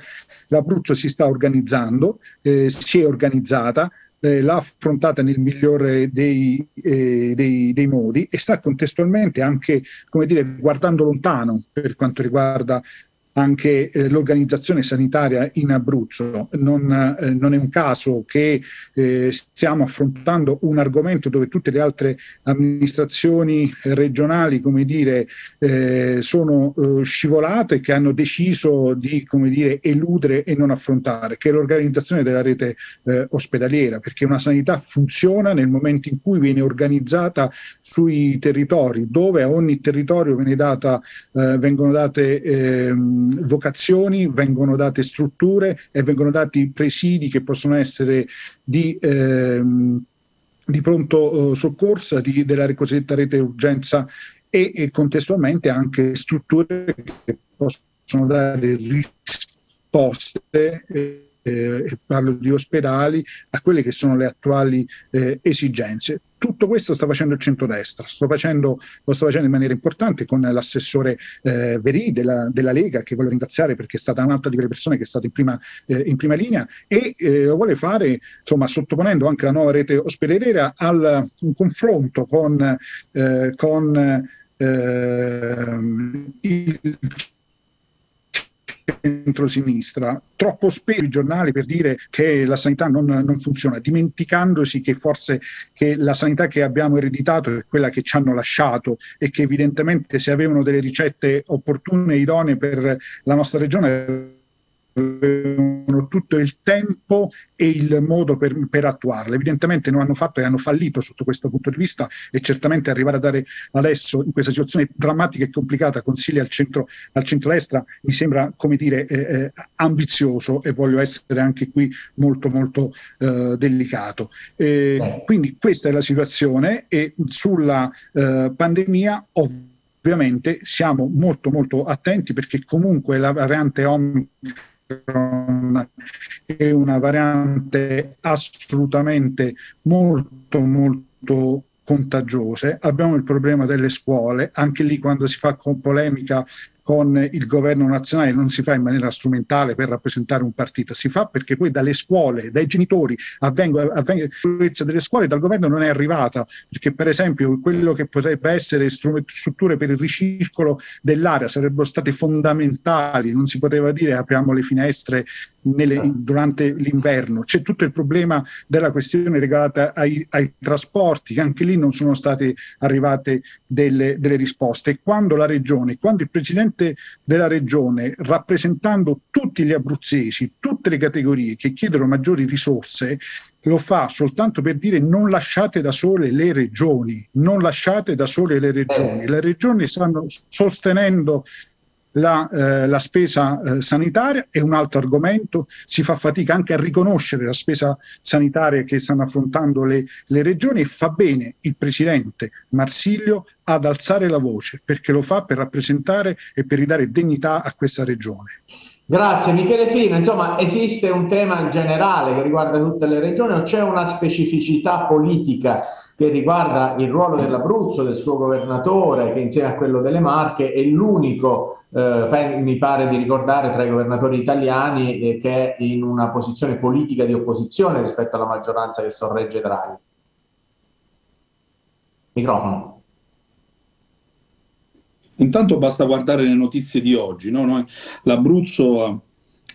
l'Abruzzo si sta organizzando, eh, si è organizzata, eh, l'ha affrontata nel migliore dei, eh, dei, dei, modi e sta contestualmente anche, come dire, guardando lontano per quanto riguarda anche eh, l'organizzazione sanitaria in Abruzzo. Non, eh, non è un caso che eh, stiamo affrontando un argomento dove tutte le altre amministrazioni regionali, come dire, eh, sono eh, scivolate e che hanno deciso di, come dire, eludere e non affrontare, che è l'organizzazione della rete eh, ospedaliera, perché una sanità funziona nel momento in cui viene organizzata sui territori, dove a ogni territorio data, vengono date ehm, vocazioni, vengono date strutture e vengono dati presidi che possono essere di, ehm, di pronto eh, soccorso, di, della cosiddetta rete urgenza e, e contestualmente anche strutture che possono dare risposte. Eh, eh, parlo di ospedali, a quelle che sono le attuali eh, esigenze. Tutto questo sta facendo il centrodestra, sto facendo, lo sto facendo in maniera importante con l'assessore eh, Verì della, della, Lega, che voglio ringraziare perché è stata un'altra di quelle persone che è stata in prima, eh, in prima linea e eh, lo vuole fare insomma, sottoponendo anche la nuova rete ospedaliera al un confronto con, eh, con eh, il centrosinistra, troppo spesso i giornali per dire che la sanità non, non, funziona, dimenticandosi che forse che la sanità che abbiamo ereditato è quella che ci hanno lasciato e che evidentemente se avevano delle ricette opportune e idonee per la nostra regione avevano tutto il tempo e il modo per, per, attuarle. Evidentemente non hanno fatto e hanno fallito sotto questo punto di vista e certamente arrivare a dare adesso in questa situazione drammatica e complicata consigli al centro al centrodestra mi sembra come dire eh, eh, ambizioso e voglio essere anche qui molto molto eh, delicato. quindi questa è la situazione e sulla eh, pandemia ovviamente siamo molto molto attenti perché comunque la variante Omicron è una variante assolutamente molto molto contagiose. Abbiamo il problema delle scuole, anche lì quando si fa polemica con il governo nazionale non si fa in maniera strumentale per rappresentare un partito, si fa perché poi dalle scuole, dai genitori, avvengono, la sicurezza delle scuole dal governo non è arrivata, perché per esempio quello che potrebbe essere strutture per il ricircolo dell'aria sarebbero state fondamentali, non si poteva dire apriamo le finestre nelle, durante l'inverno, c'è tutto il problema della questione legata ai, ai trasporti, che anche lì non sono state arrivate delle, delle risposte. Quando la regione, quando il presidente presidente della regione, rappresentando tutti gli abruzzesi, tutte le categorie che chiedono maggiori risorse, lo fa soltanto per dire non lasciate da sole le regioni, non lasciate da sole le regioni. Le regioni stanno sostenendo la, eh, la spesa eh, sanitaria è un altro argomento, si fa fatica anche a riconoscere la spesa sanitaria che stanno affrontando le, le regioni e fa bene il Presidente Marsiglio ad alzare la voce perché lo fa per rappresentare e per ridare dignità a questa regione. Grazie Michele Fino, insomma esiste un tema generale che riguarda tutte le regioni o c'è una specificità politica che riguarda il ruolo dell'Abruzzo, del suo governatore che insieme a quello delle Marche è l'unico, eh, mi pare di ricordare, tra i governatori italiani eh, che è in una posizione politica di opposizione rispetto alla maggioranza che sorregge Draghi. Microfono. Intanto basta guardare le notizie di oggi. No? L'Abruzzo,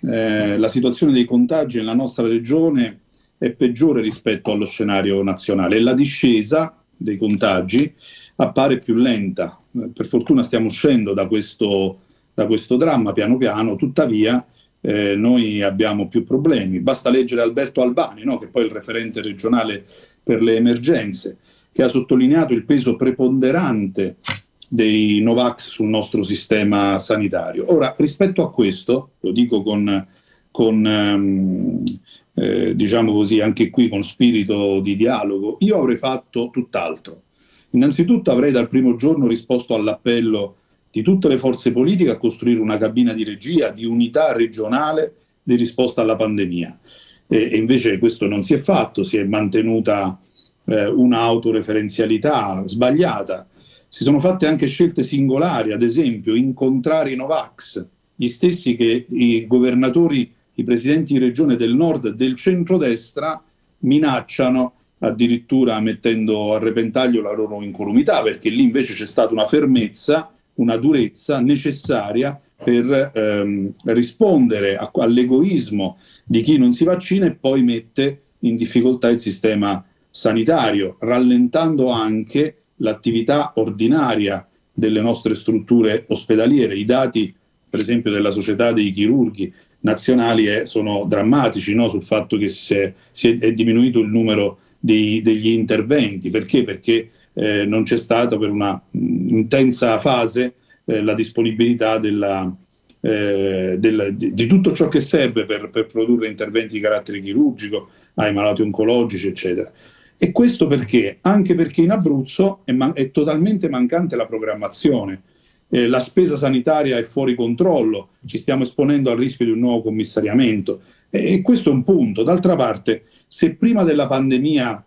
eh, la situazione dei contagi nella nostra regione è peggiore rispetto allo scenario nazionale e la discesa dei contagi appare più lenta. Per fortuna stiamo uscendo da questo, da questo dramma piano piano, tuttavia eh, noi abbiamo più problemi. Basta leggere Alberto Albani, no? che poi è il referente regionale per le emergenze, che ha sottolineato il peso preponderante dei Novax sul nostro sistema sanitario. Ora, rispetto a questo, lo dico con, con um, eh, diciamo così, anche qui con spirito di dialogo, io avrei fatto tutt'altro. Innanzitutto avrei dal primo giorno risposto all'appello di tutte le forze politiche a costruire una cabina di regia, di unità regionale di risposta alla pandemia. E, e invece questo non si è fatto, si è mantenuta eh, un'autoreferenzialità sbagliata si sono fatte anche scelte singolari, ad esempio incontrare i Novax, gli stessi che i governatori, i presidenti di regione del nord e del centrodestra minacciano addirittura mettendo a repentaglio la loro incolumità, perché lì invece c'è stata una fermezza, una durezza necessaria per ehm, rispondere a, all'egoismo di chi non si vaccina e poi mette in difficoltà il sistema sanitario, rallentando anche l'attività ordinaria delle nostre strutture ospedaliere. I dati, per esempio, della Società dei Chirurghi nazionali è, sono drammatici no? sul fatto che si è, si è, diminuito il numero dei, degli interventi. Perché? Perché eh, non c'è stata per una mh, intensa fase eh, la disponibilità della, eh, del, di, di, tutto ciò che serve per, per produrre interventi di carattere chirurgico ai malati oncologici, eccetera. E questo perché? Anche perché in Abruzzo è, man- è totalmente mancante la programmazione. Eh, la spesa sanitaria è fuori controllo, ci stiamo esponendo al rischio di un nuovo commissariamento. E, e questo è un punto. D'altra parte, se prima della pandemia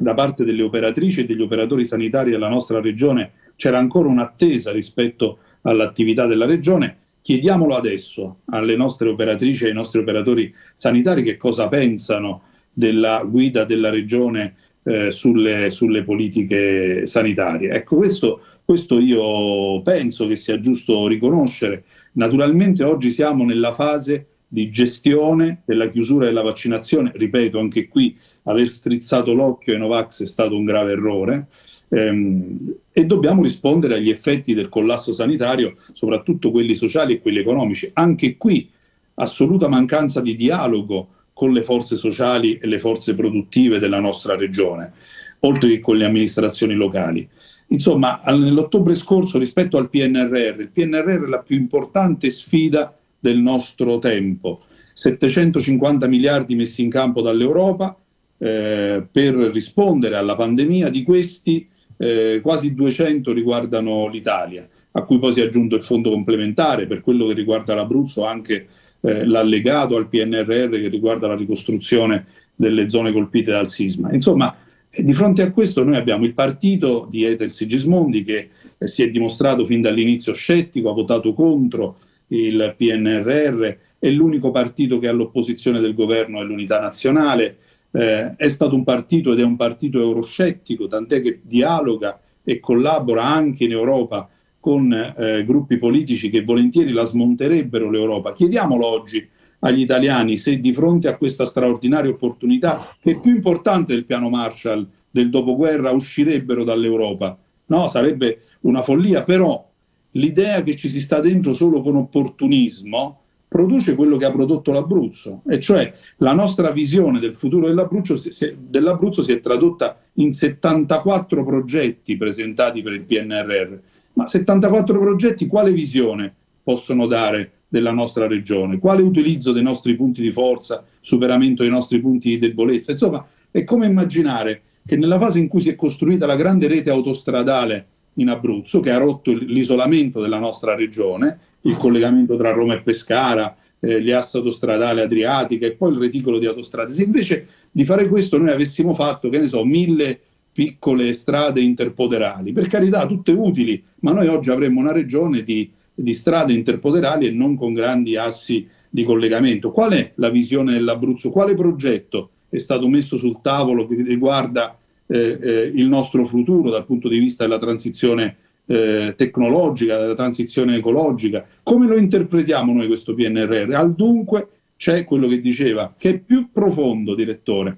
da parte delle operatrici e degli operatori sanitari della nostra regione c'era ancora un'attesa rispetto all'attività della regione, chiediamolo adesso alle nostre operatrici e ai nostri operatori sanitari che cosa pensano della guida della regione eh, sulle, sulle, politiche sanitarie. Ecco, questo, questo io penso che sia giusto riconoscere. Naturalmente oggi siamo nella fase di gestione della chiusura della vaccinazione. Ripeto, anche qui aver strizzato l'occhio ai Novax è stato un grave errore. Ehm, e dobbiamo rispondere agli effetti del collasso sanitario, soprattutto quelli sociali e quelli economici. Anche qui assoluta mancanza di dialogo con le forze sociali e le forze produttive della nostra regione, oltre che con le amministrazioni locali. Insomma, nell'ottobre scorso rispetto al PNRR, il PNRR è la più importante sfida del nostro tempo. 750 miliardi messi in campo dall'Europa eh, per rispondere alla pandemia, di questi eh, quasi 200 riguardano l'Italia, a cui poi si è aggiunto il fondo complementare per quello che riguarda l'Abruzzo anche eh, l'allegato al PNRR che riguarda la ricostruzione delle zone colpite dal sisma. Insomma, eh, di fronte a questo noi abbiamo il partito di Etel Sigismondi che eh, si è dimostrato fin dall'inizio scettico, ha votato contro il PNRR, è l'unico partito che è all'opposizione del governo e l'unità nazionale, eh, è stato un partito ed è un partito euroscettico, tant'è che dialoga e collabora anche in Europa con eh, gruppi politici che volentieri la smonterebbero l'Europa. Chiediamolo oggi agli italiani se di fronte a questa straordinaria opportunità, che è più importante del piano Marshall del dopoguerra, uscirebbero dall'Europa. No, sarebbe una follia, però l'idea che ci si sta dentro solo con opportunismo produce quello che ha prodotto l'Abruzzo, e cioè la nostra visione del futuro dell'Abruzzo si, dell'Abruzzo si è tradotta in 74 progetti presentati per il PNRR ma 74 progetti, quale visione? possono dare della nostra regione, quale utilizzo dei nostri punti di forza, superamento dei nostri punti di debolezza. Insomma, è come immaginare che nella fase in cui si è costruita la grande rete autostradale in Abruzzo, che ha rotto l'isolamento della nostra regione, il collegamento tra Roma e Pescara, eh, le asse autostradali adriatiche e poi il reticolo di autostrade. Se invece di fare questo noi avessimo fatto, che ne so, mille piccole strade interpoderali, per carità, tutte utili, ma noi oggi avremmo una regione di, di strade interpoderali e non con grandi assi di collegamento. Qual è la visione dell'Abruzzo? Quale progetto è stato messo sul tavolo che riguarda eh, eh, il nostro futuro dal punto di vista della transizione eh, tecnologica, della transizione ecologica. Come lo interpretiamo noi questo PNRR? Al dunque c'è quello che diceva, che è più profondo, direttore,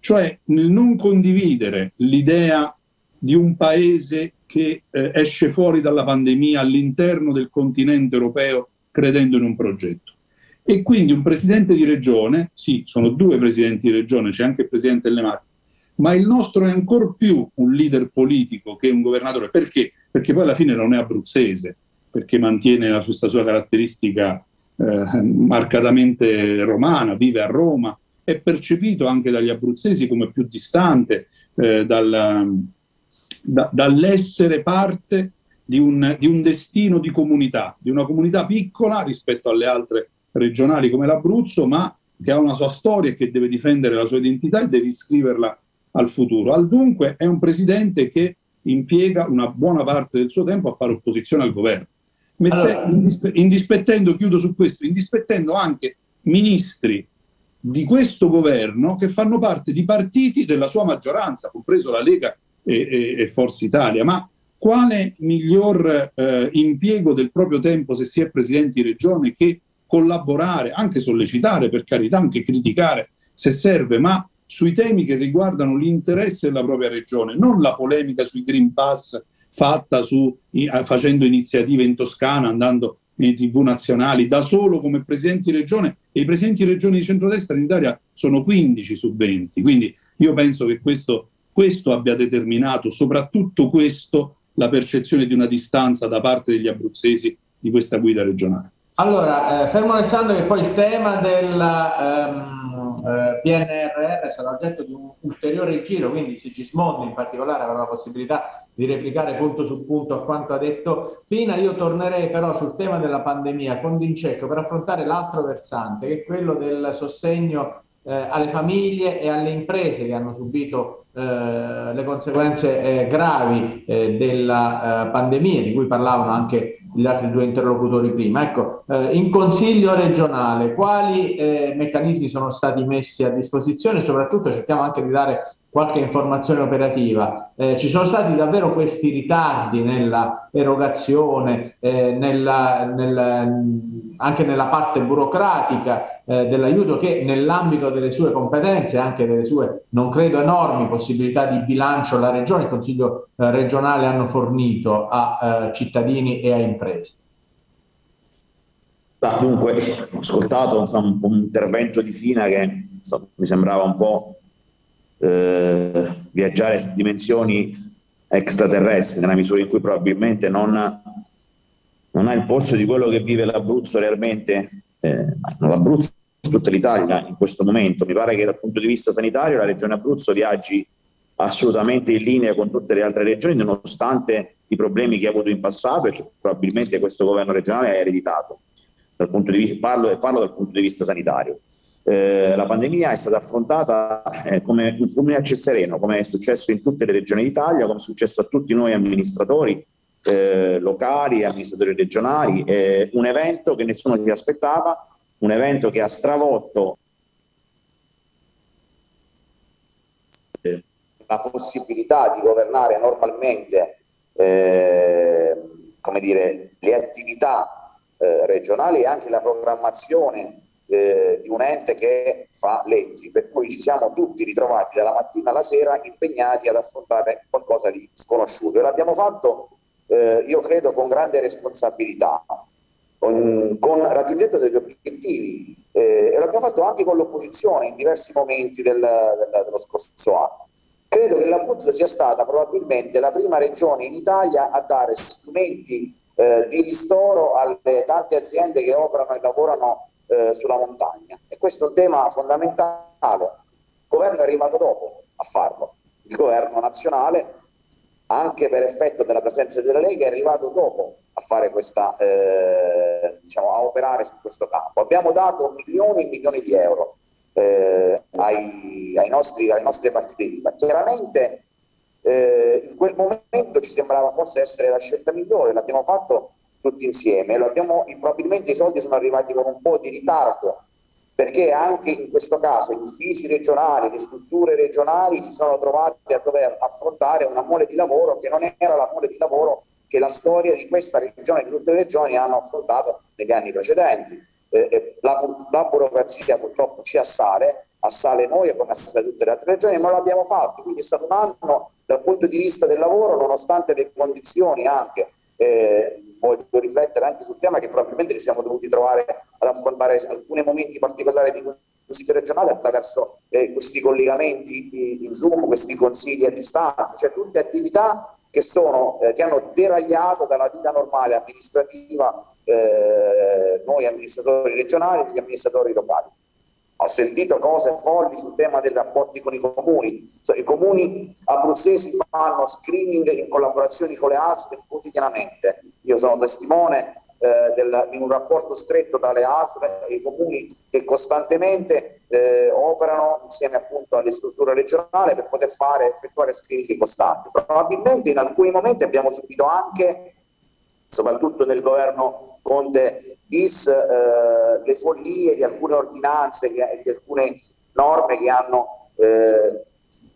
cioè nel non condividere l'idea di un paese che eh, esce fuori dalla pandemia all'interno del continente europeo credendo in un progetto. E quindi un presidente di regione, sì, sono due presidenti di regione, c'è anche il presidente delle Marche, ma il nostro è ancor più un leader politico che un governatore. Perché? Perché poi alla fine non è abruzzese, perché mantiene questa sua caratteristica eh, marcatamente romana, vive a Roma, è percepito anche dagli abruzzesi come più distante eh, dal, da, dall'essere parte di un, di un destino di comunità, di una comunità piccola rispetto alle altre regionali come l'Abruzzo, ma che ha una sua storia e che deve difendere la sua identità e deve iscriverla al futuro. Al dunque è un presidente che impiega una buona parte del suo tempo a fare opposizione al governo, Mette, allora. indispe, indispettendo, chiudo su questo, indispettendo anche ministri di questo governo che fanno parte di partiti della sua maggioranza, compreso la Lega e, e, e Forza Italia. Ma quale miglior eh, impiego del proprio tempo se si è presidenti di regione che collaborare, anche sollecitare, per carità, anche criticare se serve, ma sui temi che riguardano l'interesse della propria regione, non la polemica sui Green Pass fatta su, facendo iniziative in Toscana, andando nei tv nazionali, da solo come presidenti di regione, e i presidenti di regione di centrodestra in Italia sono 15 su 20. Quindi io penso che questo, questo abbia determinato, soprattutto questo, la percezione di una distanza da parte degli abruzzesi di questa guida regionale. Allora, eh, fermo restando che poi il tema del ehm, eh, PNRR sarà oggetto di un ulteriore giro, quindi Sigismondi in particolare avrà la possibilità di replicare punto su punto a quanto ha detto Pina. Io tornerei però sul tema della pandemia con Vincecco per affrontare l'altro versante, che è quello del sostegno eh, alle famiglie e alle imprese che hanno subito eh, le conseguenze eh, gravi eh, della eh, pandemia, di cui parlavano anche gli altri due interlocutori prima. Ecco, eh, in Consiglio regionale quali meccanismi sono stati messi a disposizione? Soprattutto cerchiamo anche di dare qualche informazione operativa. Eh, ci sono stati davvero questi ritardi nella erogazione, eh, nella, nella, anche nella parte burocratica eh, dell'aiuto che nell'ambito delle sue competenze, anche delle sue, non credo enormi possibilità di bilancio la Regione, il Consiglio eh, regionale hanno fornito a eh, cittadini e a imprese. Dunque, ho ascoltato insomma, un intervento di Fina che insomma, mi sembrava un po' eh, viaggiare su dimensioni extraterrestri, nella misura in cui probabilmente non, non ha il polso di quello che vive l'Abruzzo realmente, eh, l'Abruzzo, tutta l'Italia in questo momento. Mi pare che dal punto di vista sanitario la regione Abruzzo viaggi assolutamente in linea con tutte le altre regioni, nonostante i problemi che ha avuto in passato e che probabilmente questo governo regionale ha ereditato. Dal punto di vista, parlo, parlo dal punto di vista sanitario. Eh, la pandemia è stata affrontata eh, come un fulmine a ciel sereno, come è successo in tutte le regioni d'Italia, come è successo a tutti noi amministratori eh, locali, amministratori regionali, un evento che nessuno si aspettava, un evento che ha stravolto eh, la possibilità di governare normalmente eh, come dire, le attività regionali e anche la programmazione eh, di un ente che fa leggi, per cui ci siamo tutti ritrovati dalla mattina alla sera impegnati ad affrontare qualcosa di sconosciuto. E l'abbiamo fatto, eh, io credo, con grande responsabilità, con, con raggiungendo degli obiettivi eh, e l'abbiamo fatto anche con l'opposizione in diversi momenti del, del, dello scorso anno. Credo che l'Abruzzo sia stata probabilmente la prima regione in Italia a dare strumenti eh, di ristoro alle tante aziende che operano e lavorano eh, sulla montagna. E questo è un tema fondamentale. Il governo è arrivato dopo a farlo. Il governo nazionale, anche per effetto della presenza della Lega, è arrivato dopo a fare questa, eh, diciamo, a operare su questo campo. Abbiamo dato milioni e milioni di euro eh, ai, ai, nostri, alle nostre partite IVA. Chiaramente eh, in quel momento ci sembrava forse essere la scelta migliore, l'abbiamo fatto tutti insieme, abbiamo, probabilmente i soldi sono arrivati con un po' di ritardo perché anche in questo caso gli uffici regionali, le strutture regionali si sono trovate a dover affrontare una mole di lavoro che non era la mole di lavoro che la storia di questa regione e di tutte le regioni hanno affrontato negli anni precedenti. Eh, la, la, burocrazia purtroppo ci assale, assale noi e come assale tutte le altre regioni, ma l'abbiamo fatto, quindi è stato un anno dal punto di vista del lavoro, nonostante le condizioni anche eh, voglio riflettere anche sul tema che probabilmente ci siamo dovuti trovare ad affrontare alcuni momenti particolari di consiglio regionale attraverso eh, questi collegamenti in Zoom, questi consigli a distanza, cioè tutte attività che, sono, eh, che hanno deragliato dalla vita normale amministrativa eh, noi amministratori regionali e gli amministratori locali ho sentito cose folli sul tema dei rapporti con i comuni. I comuni abruzzesi fanno screening in collaborazione con le ASL quotidianamente. Io sono testimone eh, del, di un rapporto stretto tra le ASL e i comuni che costantemente eh, operano insieme appunto alle strutture regionali per poter fare effettuare screening costanti. Probabilmente in alcuni momenti abbiamo subito anche soprattutto nel governo Conte bis, eh, le follie di alcune ordinanze, che, di alcune norme che hanno, eh,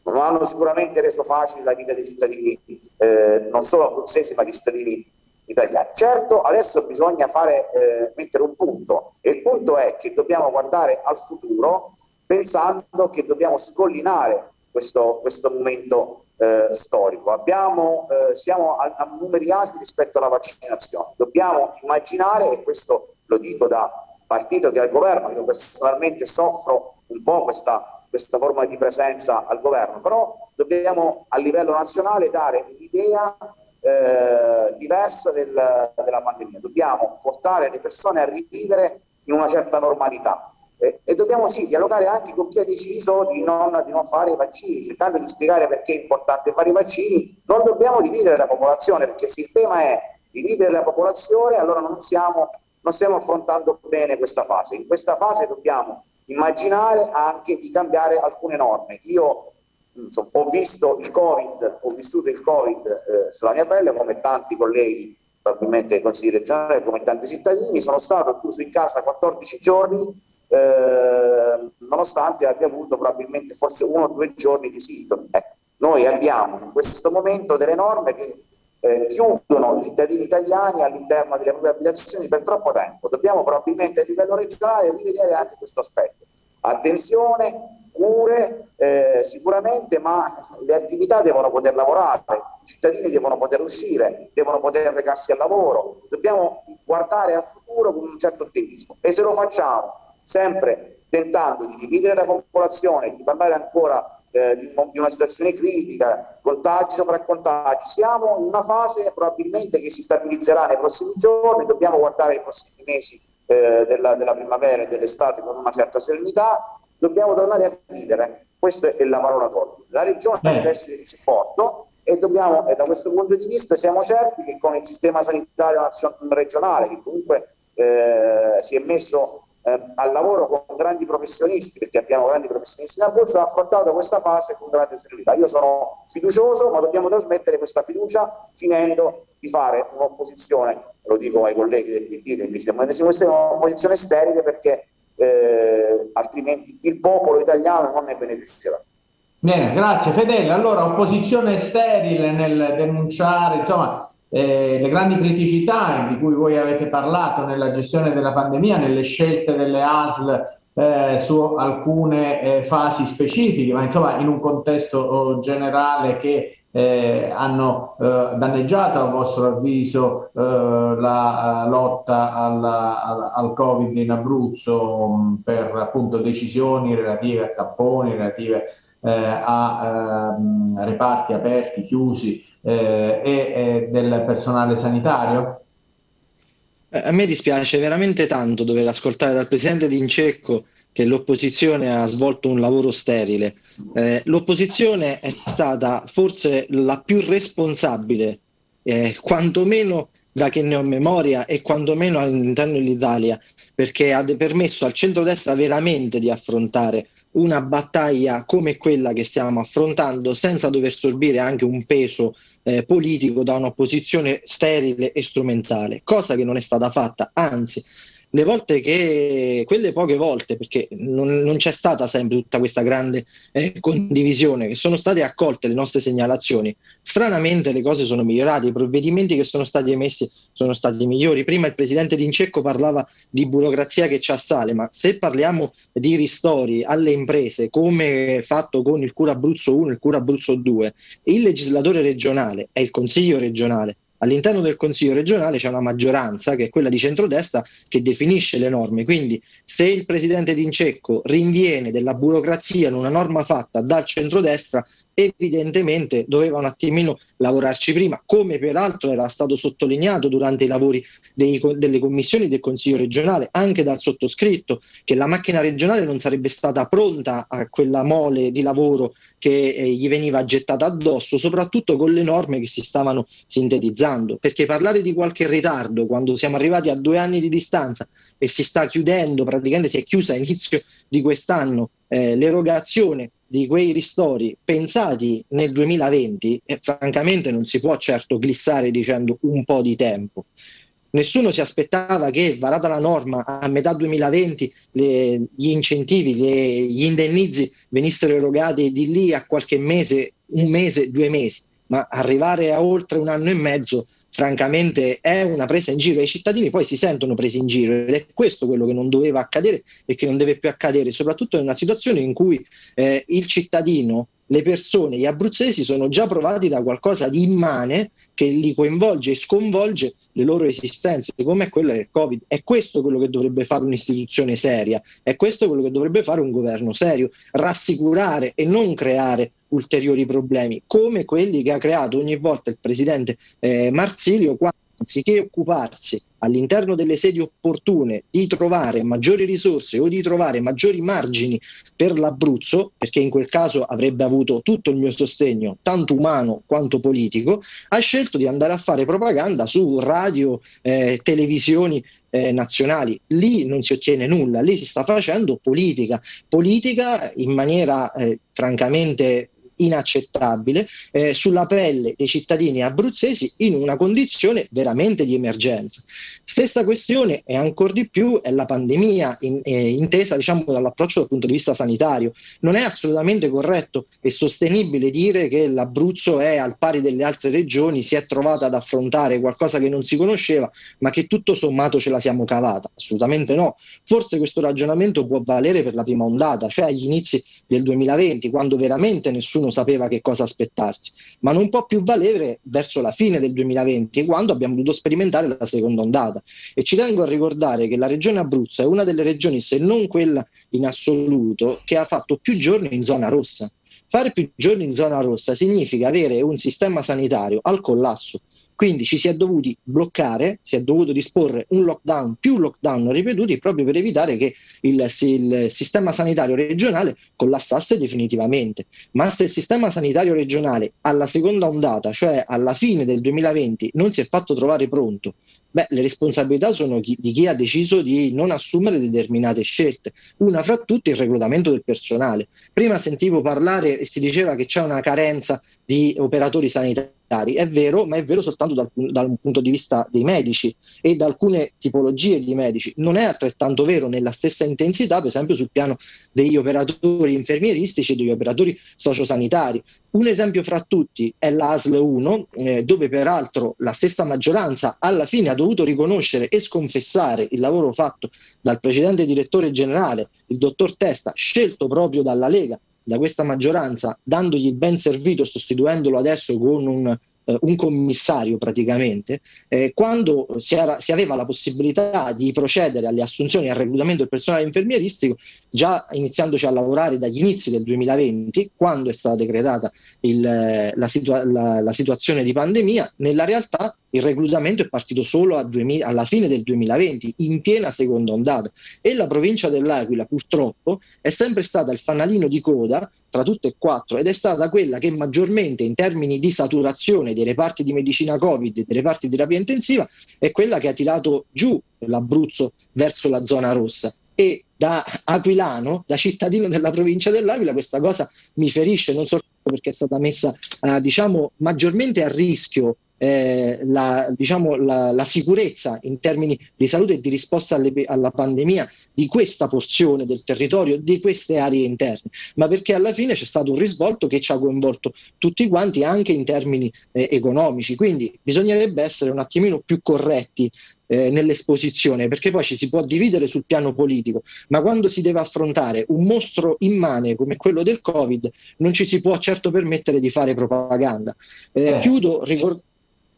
non hanno sicuramente reso facile la vita dei cittadini, eh, non solo abruzzesi, ma dei cittadini italiani. Certo, adesso bisogna fare, eh, mettere un punto e il punto è che dobbiamo guardare al futuro pensando che dobbiamo scollinare questo, questo momento eh, storico. Abbiamo, eh, siamo a, a, numeri alti rispetto alla vaccinazione. Dobbiamo immaginare, e questo lo dico da partito che al governo, io personalmente soffro un po' questa, questa forma di presenza al governo, però dobbiamo a livello nazionale dare un'idea eh, diversa del, della pandemia. Dobbiamo portare le persone a rivivere in una certa normalità e, e dobbiamo sì dialogare anche con chi ha deciso di non, di non, fare i vaccini, cercando di spiegare perché è importante fare i vaccini. Non dobbiamo dividere la popolazione, perché se il tema è dividere la popolazione, allora non, siamo, non stiamo affrontando bene questa fase. In questa fase dobbiamo immaginare anche di cambiare alcune norme. Io insomma, ho visto il Covid, ho vissuto il Covid eh, sulla mia pelle come tanti colleghi probabilmente consigli regionali come tanti cittadini, sono stato chiuso in casa 14 giorni eh, nonostante abbia avuto probabilmente forse uno o due giorni di sintomi. Ecco, noi abbiamo in questo momento delle norme che eh, chiudono i cittadini italiani all'interno delle proprie abitazioni per troppo tempo. Dobbiamo probabilmente a livello regionale rivedere anche questo aspetto. Attenzione, cure eh, sicuramente, ma le attività devono poter lavorare, i cittadini devono poter uscire, devono poter recarsi al lavoro, dobbiamo guardare al futuro con un certo ottimismo. E se lo facciamo sempre tentando di dividere la popolazione, di parlare ancora eh, di, di, una situazione critica, contagi sopra contagi, siamo in una fase probabilmente che si stabilizzerà nei prossimi giorni, dobbiamo guardare i prossimi mesi eh, della, della primavera e dell'estate con una certa serenità, dobbiamo tornare a vivere. Questa è la parola d'ordine. La regione eh. deve essere di supporto e, dobbiamo, e da questo punto di vista siamo certi che con il sistema sanitario regionale, che comunque eh, si è messo eh, al lavoro con grandi professionisti, perché abbiamo grandi professionisti in Abruzzo, ha affrontato questa fase con grande serenità. Io sono fiducioso, ma dobbiamo trasmettere questa fiducia finendo di fare un'opposizione, lo dico ai colleghi del PD che mi dicono, un'opposizione sterile perché eh, altrimenti il popolo italiano non ne beneficerà. Bene, grazie Fedele. Allora, opposizione sterile nel denunciare insomma, eh, le grandi criticità di cui voi avete parlato nella gestione della pandemia, nelle scelte delle ASL eh, su alcune eh, fasi specifiche, ma insomma in un contesto oh, generale che eh, hanno eh, danneggiato a vostro avviso eh, la lotta alla, alla, al Covid in Abruzzo mh, per appunto decisioni relative a tapponi, relative a ehm, reparti aperti, chiusi e del personale sanitario? Eh, a me dispiace veramente tanto dover ascoltare dal presidente D'Incecco che l'opposizione ha svolto un lavoro sterile. Eh, l'opposizione è stata forse la più responsabile, eh, quantomeno da che ne ho memoria e quantomeno all'interno dell'Italia, perché ha permesso al centrodestra veramente di affrontare una battaglia come quella che stiamo affrontando senza dover sorbire anche un peso eh, politico da un'opposizione sterile e strumentale, cosa che non è stata fatta, anzi le volte che, quelle poche volte, perché non, non c'è stata sempre tutta questa grande eh, condivisione, che sono state accolte le nostre segnalazioni, stranamente le cose sono migliorate, i provvedimenti che sono stati emessi sono stati migliori. Prima il presidente D'Incecco parlava di burocrazia che ci assale, ma se parliamo di ristori alle imprese, come fatto con il Cura Abruzzo 1 e il Cura Abruzzo 2, il legislatore regionale e il Consiglio regionale all'interno del Consiglio regionale c'è una maggioranza che è quella di centrodestra che definisce le norme. Quindi se il presidente D'Incecco rinviene della burocrazia in una norma fatta dal centrodestra, evidentemente doveva un attimino lavorarci prima, come peraltro era stato sottolineato durante i lavori dei, delle commissioni del Consiglio regionale, anche dal sottoscritto, che la macchina regionale non sarebbe stata pronta a quella mole di lavoro che eh, gli veniva gettata addosso, soprattutto con le norme che si stavano sintetizzando, perché parlare di qualche ritardo quando siamo arrivati a due anni di distanza e si sta chiudendo, praticamente si è chiusa a inizio di quest'anno eh, l'erogazione di quei ristori pensati nel 2020, eh, francamente non si può certo glissare dicendo un po' di tempo. Nessuno si aspettava che, varata la norma, a metà 2020 le, gli incentivi, le, gli indennizi venissero erogati di lì a qualche mese, un mese, due mesi, ma arrivare a oltre un anno e mezzo francamente è una presa in giro. E i cittadini poi si sentono presi in giro ed è questo quello che non doveva accadere e che non deve più accadere, soprattutto in una situazione in cui eh, il cittadino le persone, gli abruzzesi sono già provati da qualcosa di immane che li coinvolge e sconvolge le loro esistenze, come quella del Covid. È questo quello che dovrebbe fare un'istituzione seria, è questo quello che dovrebbe fare un governo serio, rassicurare e non creare ulteriori problemi, come quelli che ha creato ogni volta il presidente eh, Marsilio quando anziché occuparsi all'interno delle sedi opportune di trovare maggiori risorse o di trovare maggiori margini per l'Abruzzo, perché in quel caso avrebbe avuto tutto il mio sostegno, tanto umano quanto politico, ha scelto di andare a fare propaganda su radio, eh, televisioni eh, nazionali. Lì non si ottiene nulla, lì si sta facendo politica, politica in maniera eh, francamente inaccettabile eh, sulla pelle dei cittadini abruzzesi in una condizione veramente di emergenza. Stessa questione e ancora di più è la pandemia in, eh, intesa diciamo, dall'approccio dal punto di vista sanitario. Non è assolutamente corretto e sostenibile dire che l'Abruzzo è al pari delle altre regioni, si è trovata ad affrontare qualcosa che non si conosceva, ma che tutto sommato ce la siamo cavata. Assolutamente no. Forse questo ragionamento può valere per la prima ondata, cioè agli inizi del 2020, quando veramente nessuno sapeva che cosa aspettarsi, ma non può più valere verso la fine del 2020, quando abbiamo dovuto sperimentare la seconda ondata. E ci tengo a ricordare che la regione Abruzzo è una delle regioni, se non quella in assoluto, che ha fatto più giorni in zona rossa. Fare più giorni in zona rossa significa avere un sistema sanitario al collasso, quindi ci si è dovuti bloccare, si è dovuto disporre un lockdown, più lockdown ripetuti, proprio per evitare che il, il, sistema sanitario regionale collassasse definitivamente. Ma se il sistema sanitario regionale alla seconda ondata, cioè alla fine del 2020, non si è fatto trovare pronto, beh, le responsabilità sono chi, di chi ha deciso di non assumere determinate scelte. Una fra tutte il reclutamento del personale. Prima sentivo parlare e si diceva che c'è una carenza di operatori sanitari è vero, ma è vero soltanto dal, dal, punto di vista dei medici e da alcune tipologie di medici. Non è altrettanto vero nella stessa intensità, per esempio, sul piano degli operatori infermieristici e degli operatori sociosanitari. Un esempio fra tutti è l'ASL 1, eh, dove peraltro la stessa maggioranza alla fine ha dovuto riconoscere e sconfessare il lavoro fatto dal precedente direttore generale, il dottor Testa, scelto proprio dalla Lega da questa maggioranza, dandogli ben servito sostituendolo adesso con un eh, un commissario praticamente, eh, quando si, era, si, aveva la possibilità di procedere alle assunzioni e al reclutamento del personale infermieristico, già iniziandoci a lavorare dagli inizi del 2020, quando è stata decretata il, la, situa- la, la situazione di pandemia, nella realtà il reclutamento è partito solo 2000, alla fine del 2020, in piena seconda ondata. E la provincia dell'Aquila, purtroppo, è sempre stata il fanalino di coda tra tutte e quattro ed è stata quella che maggiormente in termini di saturazione dei reparti di medicina Covid e dei reparti di terapia intensiva è quella che ha tirato giù l'Abruzzo verso la zona rossa e da aquilano, da cittadino della provincia dell'Aquila, questa cosa mi ferisce non soltanto perché è stata messa eh, diciamo maggiormente a rischio eh, la, diciamo, la, la, sicurezza in termini di salute e di risposta alle, alla pandemia di questa porzione del territorio, di queste aree interne, ma perché alla fine c'è stato un risvolto che ci ha coinvolto tutti quanti anche in termini eh, economici. Quindi bisognerebbe essere un attimino più corretti eh, nell'esposizione, perché poi ci si può dividere sul piano politico, ma quando si deve affrontare un mostro immane come quello del Covid, non ci si può certo permettere di fare propaganda. Eh, eh. Chiudo ricordando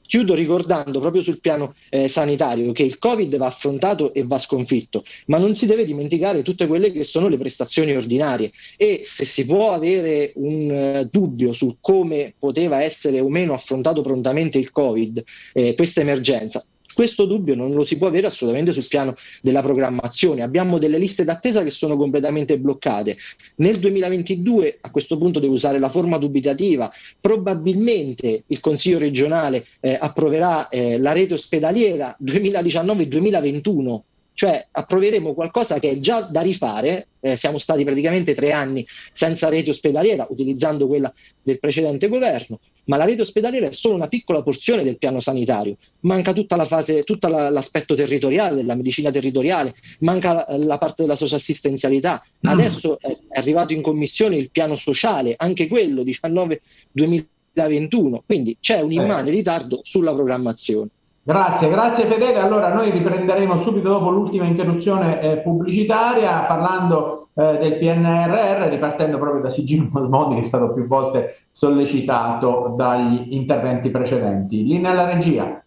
Chiudo ricordando proprio sul piano eh, sanitario che il Covid va affrontato e va sconfitto, ma non si deve dimenticare tutte quelle che sono le prestazioni ordinarie. E se si può avere un uh, dubbio su come poteva essere o meno affrontato prontamente il Covid, eh, questa emergenza, questo dubbio non lo si può avere assolutamente sul piano della programmazione. Abbiamo delle liste d'attesa che sono completamente bloccate. Nel 2022, a questo punto devo usare la forma dubitativa, probabilmente il Consiglio regionale eh, approverà eh, la rete ospedaliera 2019-2021 cioè approveremo qualcosa che è già da rifare, eh, siamo stati praticamente tre anni senza rete ospedaliera utilizzando quella del precedente governo, ma la rete ospedaliera è solo una piccola porzione del piano sanitario, manca tutta la fase, tutto la, l'aspetto territoriale, della medicina territoriale, manca la, la parte della socioassistenzialità. Mm. Adesso è, è arrivato in commissione il piano sociale, anche quello 19-2021, quindi c'è un immane ritardo sulla programmazione. Grazie, grazie Fedele. Allora noi riprenderemo subito dopo l'ultima interruzione eh, pubblicitaria parlando eh, del PNRR, ripartendo proprio da Sigino Mosmondi che è stato più volte sollecitato dagli interventi precedenti. Linea alla regia.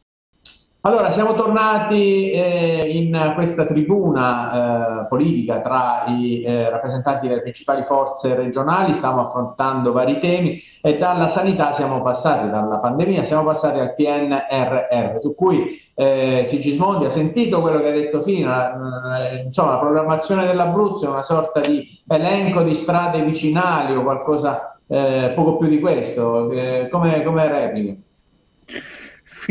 Allora, siamo tornati eh, in questa tribuna eh, politica tra i eh, rappresentanti delle principali forze regionali, stiamo affrontando vari temi e dalla sanità siamo passati, dalla pandemia siamo passati al PNRR, su cui eh, Sigismondi ha sentito quello che ha detto fino, eh, insomma la programmazione dell'Abruzzo è una sorta di elenco di strade vicinali o qualcosa eh, poco più di questo, come, come replica?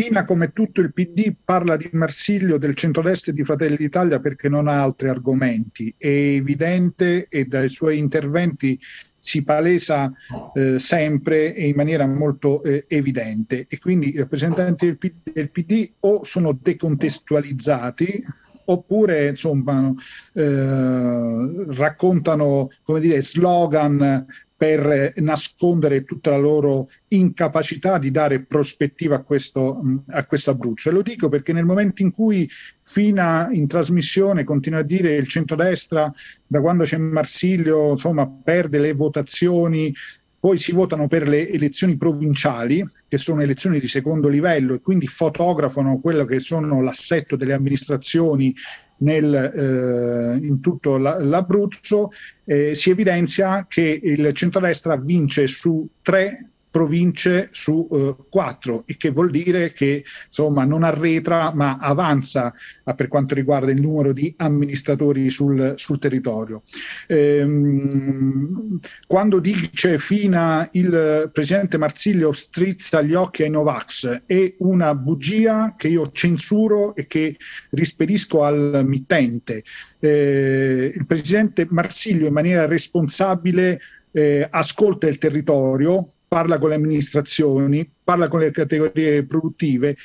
Fina, come tutto il PD, parla di Marsiglio, del centrodestra e di Fratelli d'Italia perché non ha altri argomenti. È evidente e dai suoi interventi si palesa eh, sempre e in maniera molto eh, evidente. E quindi i rappresentanti del PD, del PD o sono decontestualizzati oppure insomma eh, raccontano come dire slogan per nascondere tutta la loro incapacità di dare prospettiva a questo, a questo Abruzzo. E lo dico perché nel momento in cui Fina in trasmissione continua a dire il centrodestra, da quando c'è Marsilio, insomma, perde le votazioni, poi si votano per le elezioni provinciali, che sono elezioni di secondo livello e quindi fotografano quello che sono l'assetto delle amministrazioni nel, eh, in tutto l'Abruzzo, eh, si evidenzia che il centrodestra vince su tre province su eh, quattro, il che vuol dire che insomma non arretra ma avanza eh, per quanto riguarda il numero di amministratori sul, sul territorio. Ehm, quando dice Fina il presidente Marsiglio strizza gli occhi ai Novax è una bugia che io censuro e che rispedisco al mittente. Eh, il presidente Marsiglio in maniera responsabile eh, ascolta il territorio, parla con le amministrazioni, parla con le categorie produttive,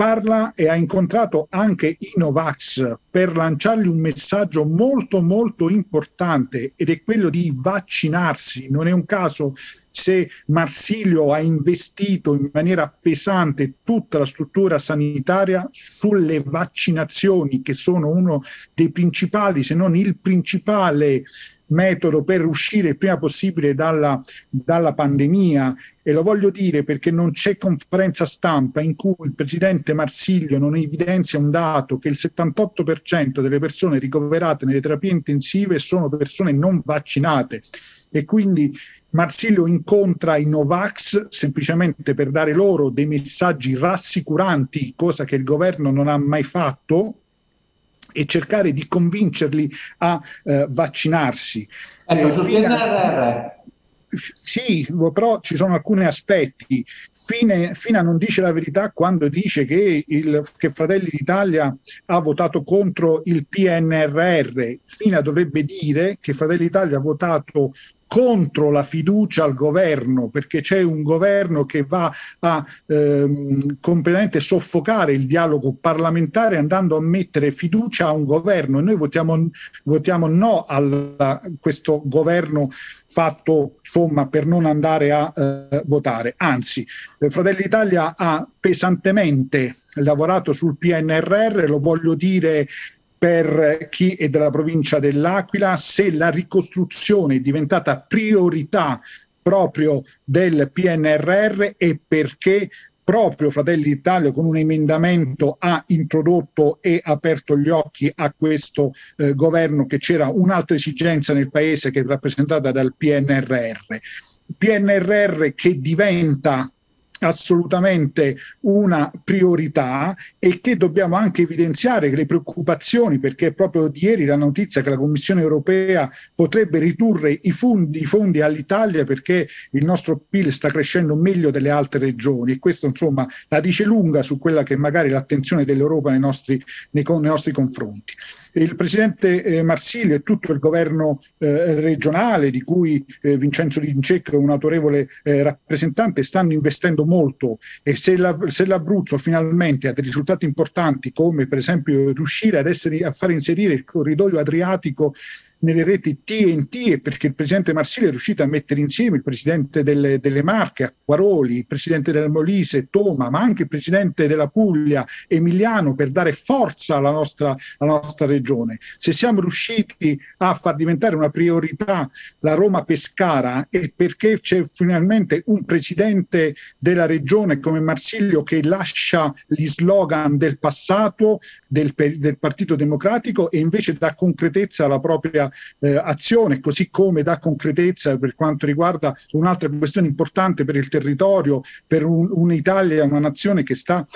parla e ha incontrato anche i Novax per lanciargli un messaggio molto molto importante ed è quello di vaccinarsi. Non è un caso se Marsilio ha investito in maniera pesante tutta la struttura sanitaria sulle vaccinazioni, che sono uno dei principali, se non il principale metodo per uscire il prima possibile dalla, dalla pandemia. E lo voglio dire perché non c'è conferenza stampa in cui il presidente Marsiglio non evidenzia un dato che il 78% delle persone ricoverate nelle terapie intensive sono persone non vaccinate. E quindi Marsilio incontra i Novax semplicemente per dare loro dei messaggi rassicuranti, cosa che il governo non ha mai fatto, e cercare di convincerli a eh, vaccinarsi. Ecco, eh. Sì, però ci sono alcuni aspetti. Fine, Fina non dice la verità quando dice che, il, che Fratelli d'Italia ha votato contro il PNRR. Fina dovrebbe dire che Fratelli d'Italia ha votato contro la fiducia al governo, perché c'è un governo che va a ehm, completamente soffocare il dialogo parlamentare andando a mettere fiducia a un governo. E noi votiamo, votiamo no a questo governo fatto insomma per non andare a eh, votare. Anzi, eh, Fratelli d'Italia ha pesantemente lavorato sul PNRR, lo voglio dire per chi è della provincia dell'Aquila, se la ricostruzione è diventata priorità proprio del PNRR e perché proprio Fratelli d'Italia con un emendamento ha introdotto e aperto gli occhi a questo eh, governo che c'era un'altra esigenza nel paese che è rappresentata dal PNRR. PNRR che diventa assolutamente una priorità e che dobbiamo anche evidenziare le preoccupazioni, perché proprio di ieri la notizia che la Commissione europea potrebbe ridurre i fondi, i fondi all'Italia perché il nostro PIL sta crescendo meglio delle altre regioni. E questo insomma la dice lunga su quella che magari è l'attenzione dell'Europa nei nostri, nei, nei nostri confronti. Il presidente eh, Marsilio e tutto il governo eh, regionale, di cui eh, Vincenzo Lincecco è un autorevole eh, rappresentante, stanno investendo molto. E se, la, se, l'Abruzzo finalmente ha dei risultati importanti, come per esempio riuscire ad essere, a far inserire il corridoio adriatico nelle reti TNT e perché il presidente Marsilio è riuscito a mettere insieme il presidente delle, delle Marche, Acquaroli, il presidente del Molise, Toma, ma anche il presidente della Puglia, Emiliano, per dare forza alla nostra, alla nostra regione. Se siamo riusciti a far diventare una priorità la Roma Pescara è perché c'è finalmente un presidente della regione come Marsilio che lascia gli slogan del passato del, del Partito Democratico e invece dà concretezza alla propria eh, azione, così come dà concretezza per quanto riguarda un'altra questione importante per il territorio, per un, un'Italia, una nazione che sta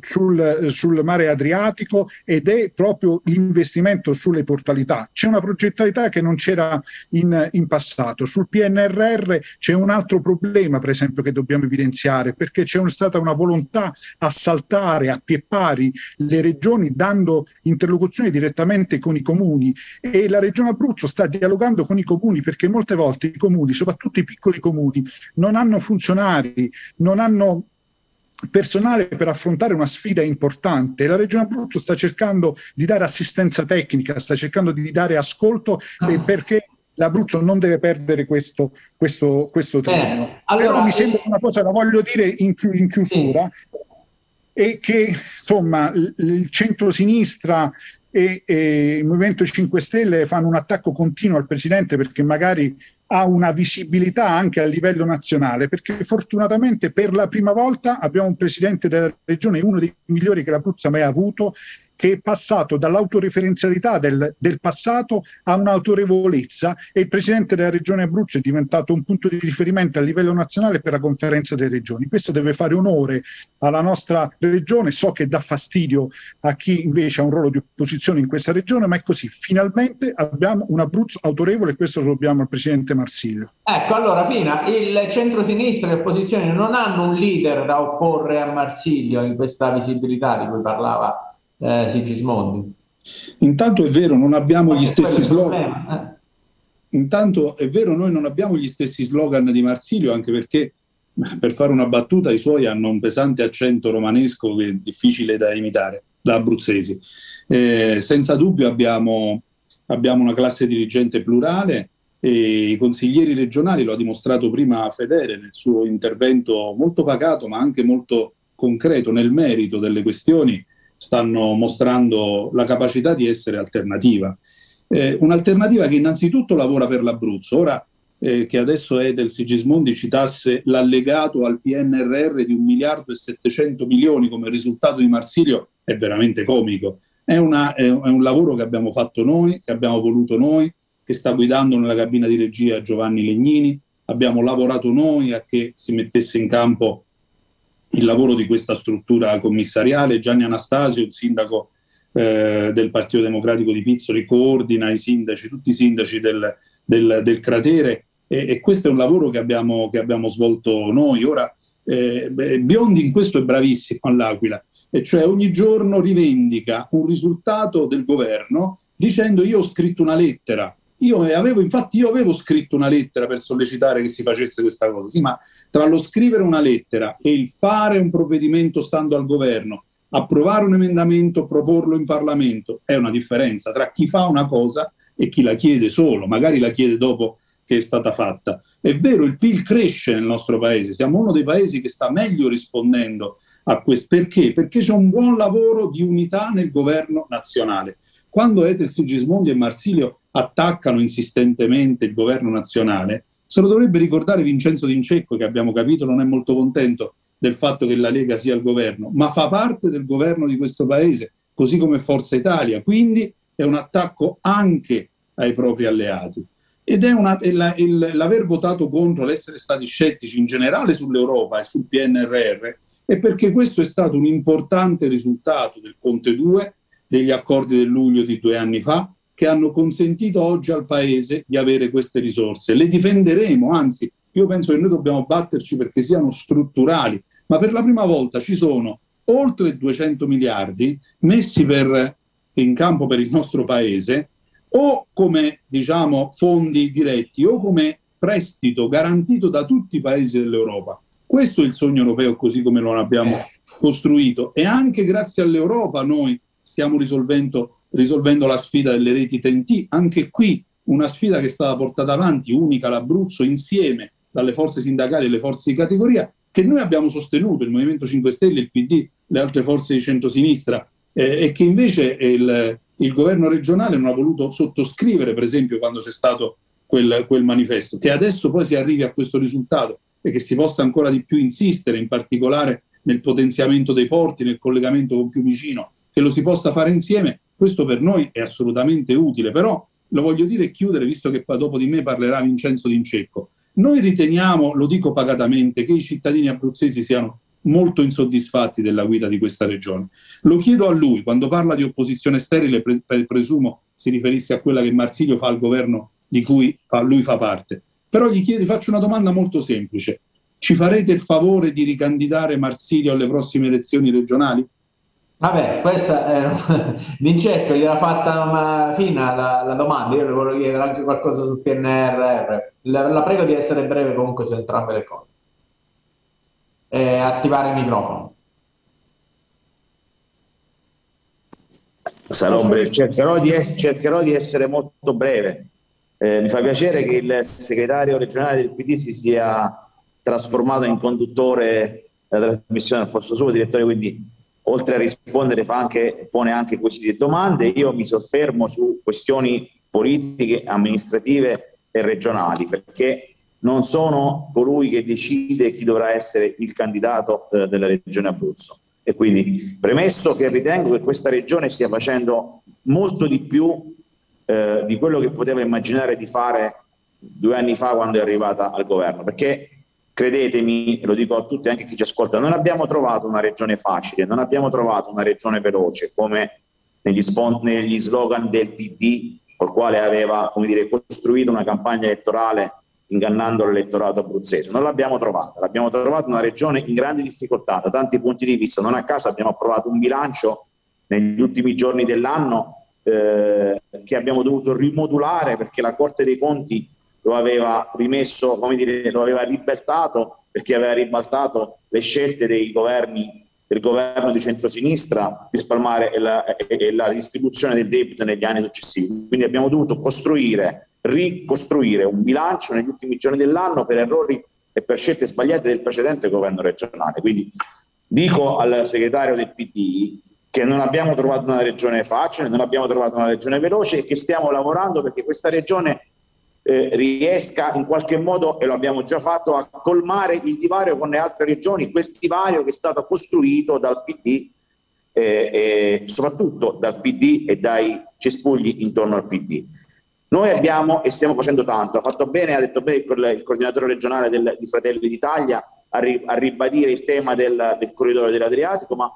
sul, sul mare Adriatico ed è proprio l'investimento sulle portalità. C'è una progettualità che non c'era in, in passato. Sul PNRR c'è un altro problema, per esempio, che dobbiamo evidenziare, perché c'è stata una volontà a saltare a pie pari le regioni dando interlocuzione direttamente con i comuni e la regione Abruzzo sta dialogando con i comuni perché molte volte i comuni, soprattutto i piccoli comuni, non hanno funzionari, non hanno personale per affrontare una sfida importante. La Regione Abruzzo sta cercando di dare assistenza tecnica, sta cercando di dare ascolto eh, perché l'Abruzzo non deve perdere questo, questo, questo treno. Eh, allora, Però mi sembra una cosa, la voglio dire in, in chiusura, sì. è che insomma il centro-sinistra e, e, il Movimento 5 Stelle fanno un attacco continuo al Presidente perché magari ha una visibilità anche a livello nazionale, perché fortunatamente per la prima volta abbiamo un Presidente della Regione, uno dei migliori che l'Abruzzo mai ha avuto, che è passato dall'autoreferenzialità del, del, passato a un'autorevolezza e il Presidente della Regione Abruzzo è diventato un punto di riferimento a livello nazionale per la conferenza delle regioni. Questo deve fare onore alla nostra regione, so che dà fastidio a chi invece ha un ruolo di opposizione in questa regione, ma è così, finalmente abbiamo un Abruzzo autorevole e questo lo dobbiamo al Presidente Marsilio. Ecco, allora Fina, il centro-sinistra e l'opposizione non hanno un leader da opporre a Marsilio in questa visibilità di cui parlava eh, Sigismondi. Intanto è vero, non abbiamo gli stessi slogan. Eh. Intanto è vero, noi non abbiamo gli stessi slogan di Marsilio, anche perché per fare una battuta i suoi hanno un pesante accento romanesco che è difficile da imitare, da abruzzesi. Eh, senza dubbio abbiamo, abbiamo una classe dirigente plurale e i consiglieri regionali, lo ha dimostrato prima Federe nel suo intervento molto pacato ma anche molto concreto nel merito delle questioni, stanno mostrando la capacità di essere alternativa. Eh, un'alternativa che innanzitutto lavora per l'Abruzzo. Ora eh, che adesso Etel Sigismondi citasse l'allegato al PNRR di un miliardo e 700 milioni come risultato di Marsilio è veramente comico. È, una, è, è un lavoro che abbiamo fatto noi, che abbiamo voluto noi, che sta guidando nella cabina di regia Giovanni Legnini, abbiamo lavorato noi a che si mettesse in campo il lavoro di questa struttura commissariale. Gianni Anastasio, il sindaco eh, del Partito Democratico di Pizzoli, coordina i sindaci, tutti i sindaci del, del, del cratere e, e, questo è un lavoro che abbiamo, che abbiamo svolto noi. Ora, eh, Biondi in questo è bravissimo all'Aquila, e cioè ogni giorno rivendica un risultato del governo dicendo io ho scritto una lettera io avevo, infatti, io avevo scritto una lettera per sollecitare che si facesse questa cosa. Sì, ma tra lo scrivere una lettera e il fare un provvedimento stando al governo, approvare un emendamento, proporlo in Parlamento, è una differenza tra chi fa una cosa e chi la chiede solo, magari la chiede dopo che è stata fatta. È vero, il PIL cresce nel nostro paese, siamo uno dei paesi che sta meglio rispondendo a questo. Perché? Perché c'è un buon lavoro di unità nel governo nazionale. Quando Etel Sigismondi e Marsilio attaccano insistentemente il governo nazionale, se lo dovrebbe ricordare Vincenzo D'Incecco, che abbiamo capito non è molto contento del fatto che la Lega sia al governo, ma fa parte del governo di questo paese, così come Forza Italia. Quindi è un attacco anche ai propri alleati. Ed è una, la, il, l'aver votato contro, l'essere stati scettici in generale sull'Europa e sul PNRR, è perché questo è stato un importante risultato del Conte 2, degli accordi del luglio di due anni fa, che hanno consentito oggi al Paese di avere queste risorse. Le difenderemo, anzi, io penso che noi dobbiamo batterci perché siano strutturali, ma per la prima volta ci sono oltre 200 miliardi messi per, in campo per il nostro Paese o come diciamo fondi diretti o come prestito garantito da tutti i paesi dell'Europa. Questo è il sogno europeo così come lo abbiamo costruito e anche grazie all'Europa noi stiamo risolvendo risolvendo la sfida delle reti TNT. Anche qui una sfida che è stata portata avanti, unica l'Abruzzo, insieme dalle forze sindacali e le forze di categoria, che noi abbiamo sostenuto, il Movimento 5 Stelle, il PD, le altre forze di centrosinistra, eh, e che invece il, il, governo regionale non ha voluto sottoscrivere, per esempio, quando c'è stato quel, quel manifesto. Che adesso poi si arrivi a questo risultato e che si possa ancora di più insistere, in particolare nel potenziamento dei porti, nel collegamento con Fiumicino, che lo si possa fare insieme, questo per noi è assolutamente utile, però lo voglio dire e chiudere, visto che dopo di me parlerà Vincenzo D'Incecco. Noi riteniamo, lo dico pacatamente, che i cittadini abruzzesi siano molto insoddisfatti della guida di questa regione. Lo chiedo a lui, quando parla di opposizione sterile, pre- presumo si riferisse a quella che Marsilio fa al governo di cui fa, lui fa parte. Però gli chiedo, faccio una domanda molto semplice. Ci farete il favore di ricandidare Marsilio alle prossime elezioni regionali? Vabbè, questa è Vincetto gliela fatta una fina la, la, domanda, io le volevo chiedere anche qualcosa sul PNRR. La, la, prego di essere breve comunque su entrambe le cose. E attivare il microfono. Cercherò di, es- cercherò di essere molto breve. Eh, mi fa piacere che il segretario regionale del PD si sia trasformato in conduttore della trasmissione al posto suo, direttore, quindi oltre a rispondere anche, pone anche quesiti e domande. Io mi soffermo su questioni politiche, amministrative e regionali, perché non sono colui che decide chi dovrà essere il candidato eh, della regione Abruzzo. E quindi premesso che ritengo che questa regione stia facendo molto di più eh, di quello che poteva immaginare di fare due anni fa quando è arrivata al governo, perché credetemi, lo dico a tutti, anche chi ci ascolta, non abbiamo trovato una regione facile, non abbiamo trovato una regione veloce come negli, spon- negli slogan del PD, col quale aveva dire, costruito una campagna elettorale ingannando l'elettorato abruzzese. Non l'abbiamo trovata, l'abbiamo trovata una regione in grande difficoltà da tanti punti di vista. Non a caso abbiamo approvato un bilancio negli ultimi giorni dell'anno eh, che abbiamo dovuto rimodulare perché la Corte dei Conti lo aveva rimesso, come dire, lo aveva ribaltato perché aveva ribaltato le scelte dei governi del governo di centrosinistra di spalmare e la, la distribuzione del debito negli anni successivi. Quindi abbiamo dovuto costruire, ricostruire un bilancio negli ultimi giorni dell'anno per errori e per scelte sbagliate del precedente governo regionale. Quindi dico al segretario del PD che non abbiamo trovato una regione facile, non abbiamo trovato una regione veloce e che stiamo lavorando perché questa regione eh, riesca in qualche modo, e lo abbiamo già fatto, a colmare il divario con le altre regioni, quel divario che è stato costruito dal PD eh, e soprattutto dal PD e dai cespugli intorno al PD. Noi abbiamo e stiamo facendo tanto, ha fatto bene, ha detto bene il, il coordinatore regionale del, di Fratelli d'Italia a, ri, a, ribadire il tema del, del corridoio dell'Adriatico, ma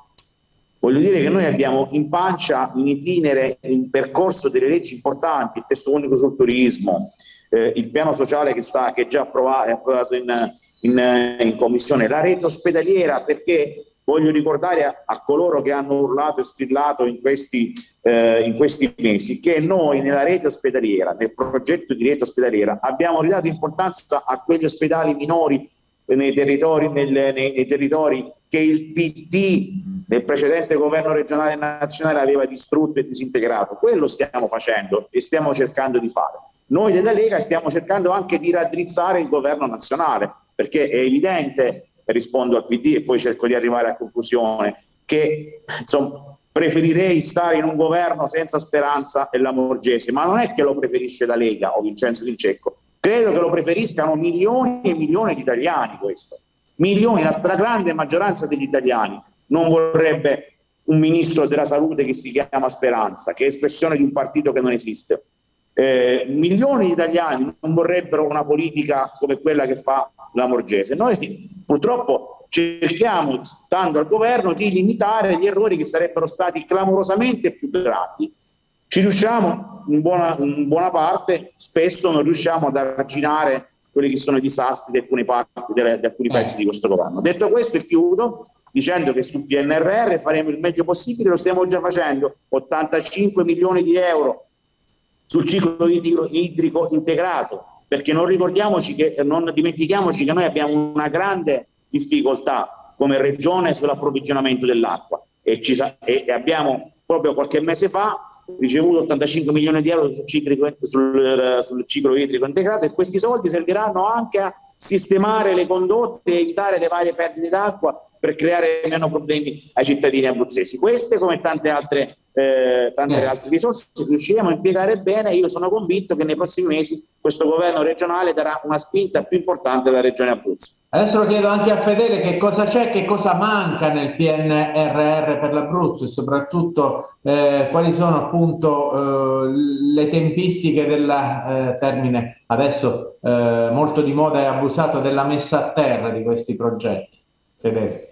voglio dire che noi abbiamo in pancia, in itinere, in percorso delle leggi importanti, il testo unico sul turismo, eh, il piano sociale che, sta, che è già approvato, è approvato in, in, in commissione, la rete ospedaliera perché voglio ricordare a, a, coloro che hanno urlato e strillato in questi, eh, in questi, mesi che noi nella rete ospedaliera, nel progetto di rete ospedaliera, abbiamo ridato importanza a quegli ospedali minori nei territori, nel, nei, nei territori che il PT del precedente governo regionale e nazionale aveva distrutto e disintegrato. Quello stiamo facendo e stiamo cercando di fare. Noi della Lega stiamo cercando anche di raddrizzare il governo nazionale, perché è evidente rispondo al PD e poi cerco di arrivare a conclusione, che insomma, preferirei stare in un governo senza speranza e la Morgese, ma non è che lo preferisce la Lega o Vincenzo Vincecco, credo che lo preferiscano milioni e milioni di italiani questo. Milioni, la stragrande maggioranza degli italiani non vorrebbe un ministro della salute che si chiama Speranza, che è espressione di un partito che non esiste. Eh, milioni di italiani non vorrebbero una politica come quella che fa la Morgese. Noi purtroppo cerchiamo, stando al governo, di limitare gli errori che sarebbero stati clamorosamente più gravi. Ci riusciamo in buona, in buona parte, spesso non riusciamo ad arginare quelli che sono i disastri di alcune parti, di alcuni pezzi di questo governo. Detto questo, e chiudo dicendo che sul PNRR faremo il meglio possibile, lo stiamo già facendo, 85 milioni di euro sul ciclo idrico, idrico integrato, perché non ricordiamoci che, non dimentichiamoci che noi abbiamo una grande difficoltà come regione sull'approvvigionamento dell'acqua e, ci, e abbiamo proprio qualche mese fa ricevuto 85 milioni di euro sul ciclo, sul, sul ciclo idrico integrato e questi soldi serviranno anche a sistemare le condotte evitare le varie perdite d'acqua per creare meno problemi ai cittadini abruzzesi. Queste, come tante altre, eh, tante eh. altre risorse, riusciremo a impiegare bene. Io sono convinto che nei prossimi mesi questo governo regionale darà una spinta più importante alla regione Abruzzo. Adesso lo chiedo anche a Fedele che cosa c'è, che cosa manca nel PNRR per l'Abruzzo e soprattutto eh, quali sono appunto eh, le tempistiche del eh, termine adesso eh, molto di moda e abusato della messa a terra di questi progetti. Fedele.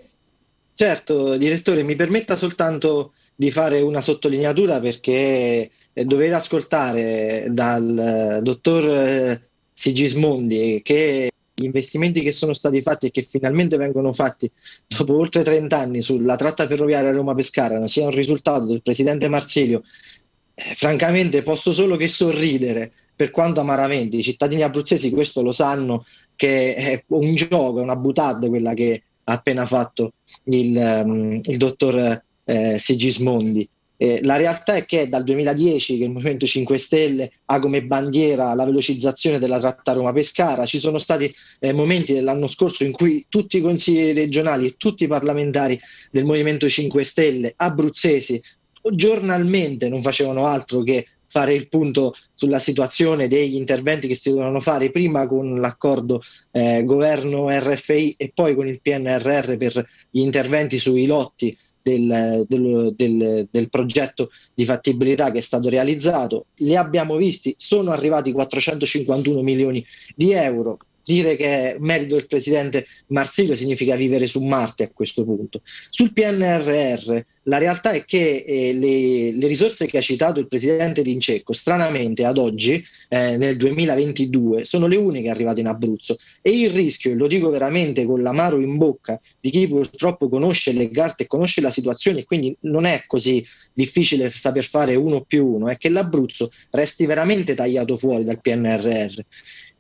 Certo, direttore, mi permetta soltanto di fare una sottolineatura perché eh, dover ascoltare dal eh, dottor eh, Sigismondi che gli investimenti che sono stati fatti e che finalmente vengono fatti dopo oltre 30 anni sulla tratta ferroviaria Roma-Pescara sia un risultato del presidente Marsilio, eh, francamente posso solo che sorridere per quanto amaramente. I cittadini abruzzesi questo lo sanno che è un gioco, è una butade quella che appena fatto il, um, il dottor eh, Sigismondi. Eh, la realtà è che è dal 2010 che il Movimento 5 Stelle ha come bandiera la velocizzazione della tratta Roma-Pescara. Ci sono stati eh, momenti dell'anno scorso in cui tutti i consigli regionali e tutti i parlamentari del Movimento 5 Stelle abruzzesi giornalmente non facevano altro che fare il punto sulla situazione degli interventi che si dovevano fare prima con l'accordo eh, governo RFI e poi con il PNRR per gli interventi sui lotti del, del, del, del, progetto di fattibilità che è stato realizzato. Li abbiamo visti, sono arrivati 451 milioni di euro, dire che merito del presidente Marsilio significa vivere su Marte a questo punto. Sul PNRR la realtà è che eh, le, le, risorse che ha citato il presidente D'Incecco, stranamente ad oggi, eh, nel 2022, sono le uniche arrivate in Abruzzo e il rischio, e lo dico veramente con l'amaro in bocca di chi purtroppo conosce le carte e conosce la situazione e quindi non è così difficile saper fare uno più uno, è che l'Abruzzo resti veramente tagliato fuori dal PNRR.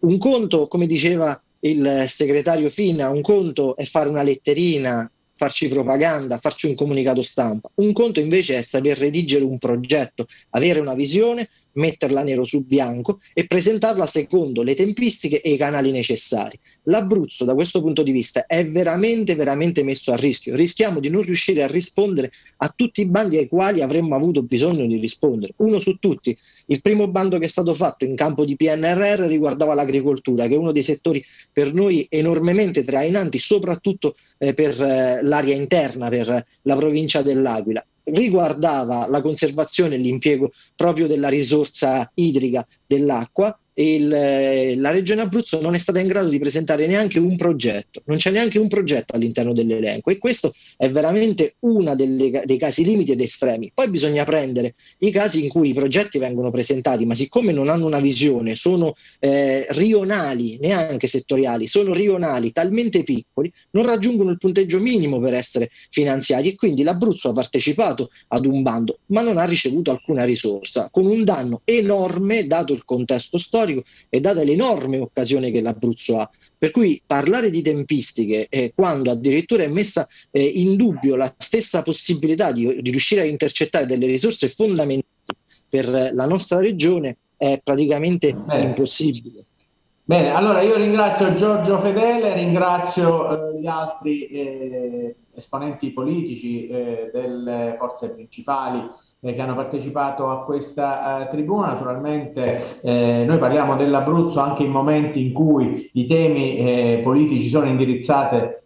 Un conto, come diceva il segretario Fina, un conto è fare una letterina, farci propaganda, farci un comunicato stampa. Un conto invece è saper redigere un progetto, avere una visione, metterla nero su bianco e presentarla secondo le tempistiche e i canali necessari. L'Abruzzo da questo punto di vista è veramente, veramente messo a rischio. Rischiamo di non riuscire a rispondere a tutti i bandi ai quali avremmo avuto bisogno di rispondere. Uno su tutti, il primo bando che è stato fatto in campo di PNRR riguardava l'agricoltura, che è uno dei settori per noi enormemente trainanti, soprattutto eh, per eh, l'area interna, per la provincia dell'Aquila riguardava la conservazione e l'impiego proprio della risorsa idrica dell'acqua il, eh, la Regione Abruzzo non è stata in grado di presentare neanche un progetto, non c'è neanche un progetto all'interno dell'elenco e questo è veramente uno dei casi limiti ed estremi. Poi bisogna prendere i casi in cui i progetti vengono presentati, ma siccome non hanno una visione, sono eh, rionali, neanche settoriali, sono rionali, talmente piccoli, non raggiungono il punteggio minimo per essere finanziati e quindi l'Abruzzo ha partecipato ad un bando, ma non ha ricevuto alcuna risorsa, con un danno enorme dato il contesto storico storico e data l'enorme occasione che l'Abruzzo ha. Per cui parlare di tempistiche eh, quando addirittura è messa eh, in dubbio la stessa possibilità di, di riuscire a intercettare delle risorse fondamentali per la nostra regione è praticamente Bene. impossibile. Bene, allora io ringrazio Giorgio Fedele, ringrazio eh, gli altri eh, esponenti politici eh, delle forze principali eh, che hanno partecipato a questa eh, tribuna. Naturalmente eh, noi parliamo dell'Abruzzo anche in momenti in cui i temi eh, politici sono,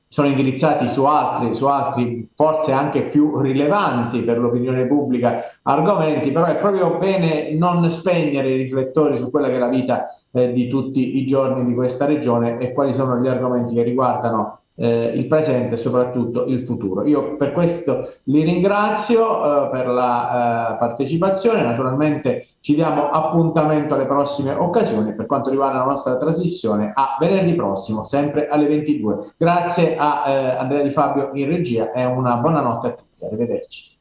sono indirizzati su altri, su altri, forse anche più rilevanti per l'opinione pubblica argomenti, però è proprio bene non spegnere i riflettori su quella che è la vita eh, di tutti i giorni di questa regione e quali sono gli argomenti che riguardano eh, il presente e soprattutto il futuro. Io per questo li ringrazio eh, per la eh, partecipazione, naturalmente ci diamo appuntamento alle prossime occasioni per quanto riguarda la nostra trasmissione a venerdì prossimo, sempre alle 22. Grazie a eh, Andrea Di Fabio in regia e una buona notte a tutti, arrivederci.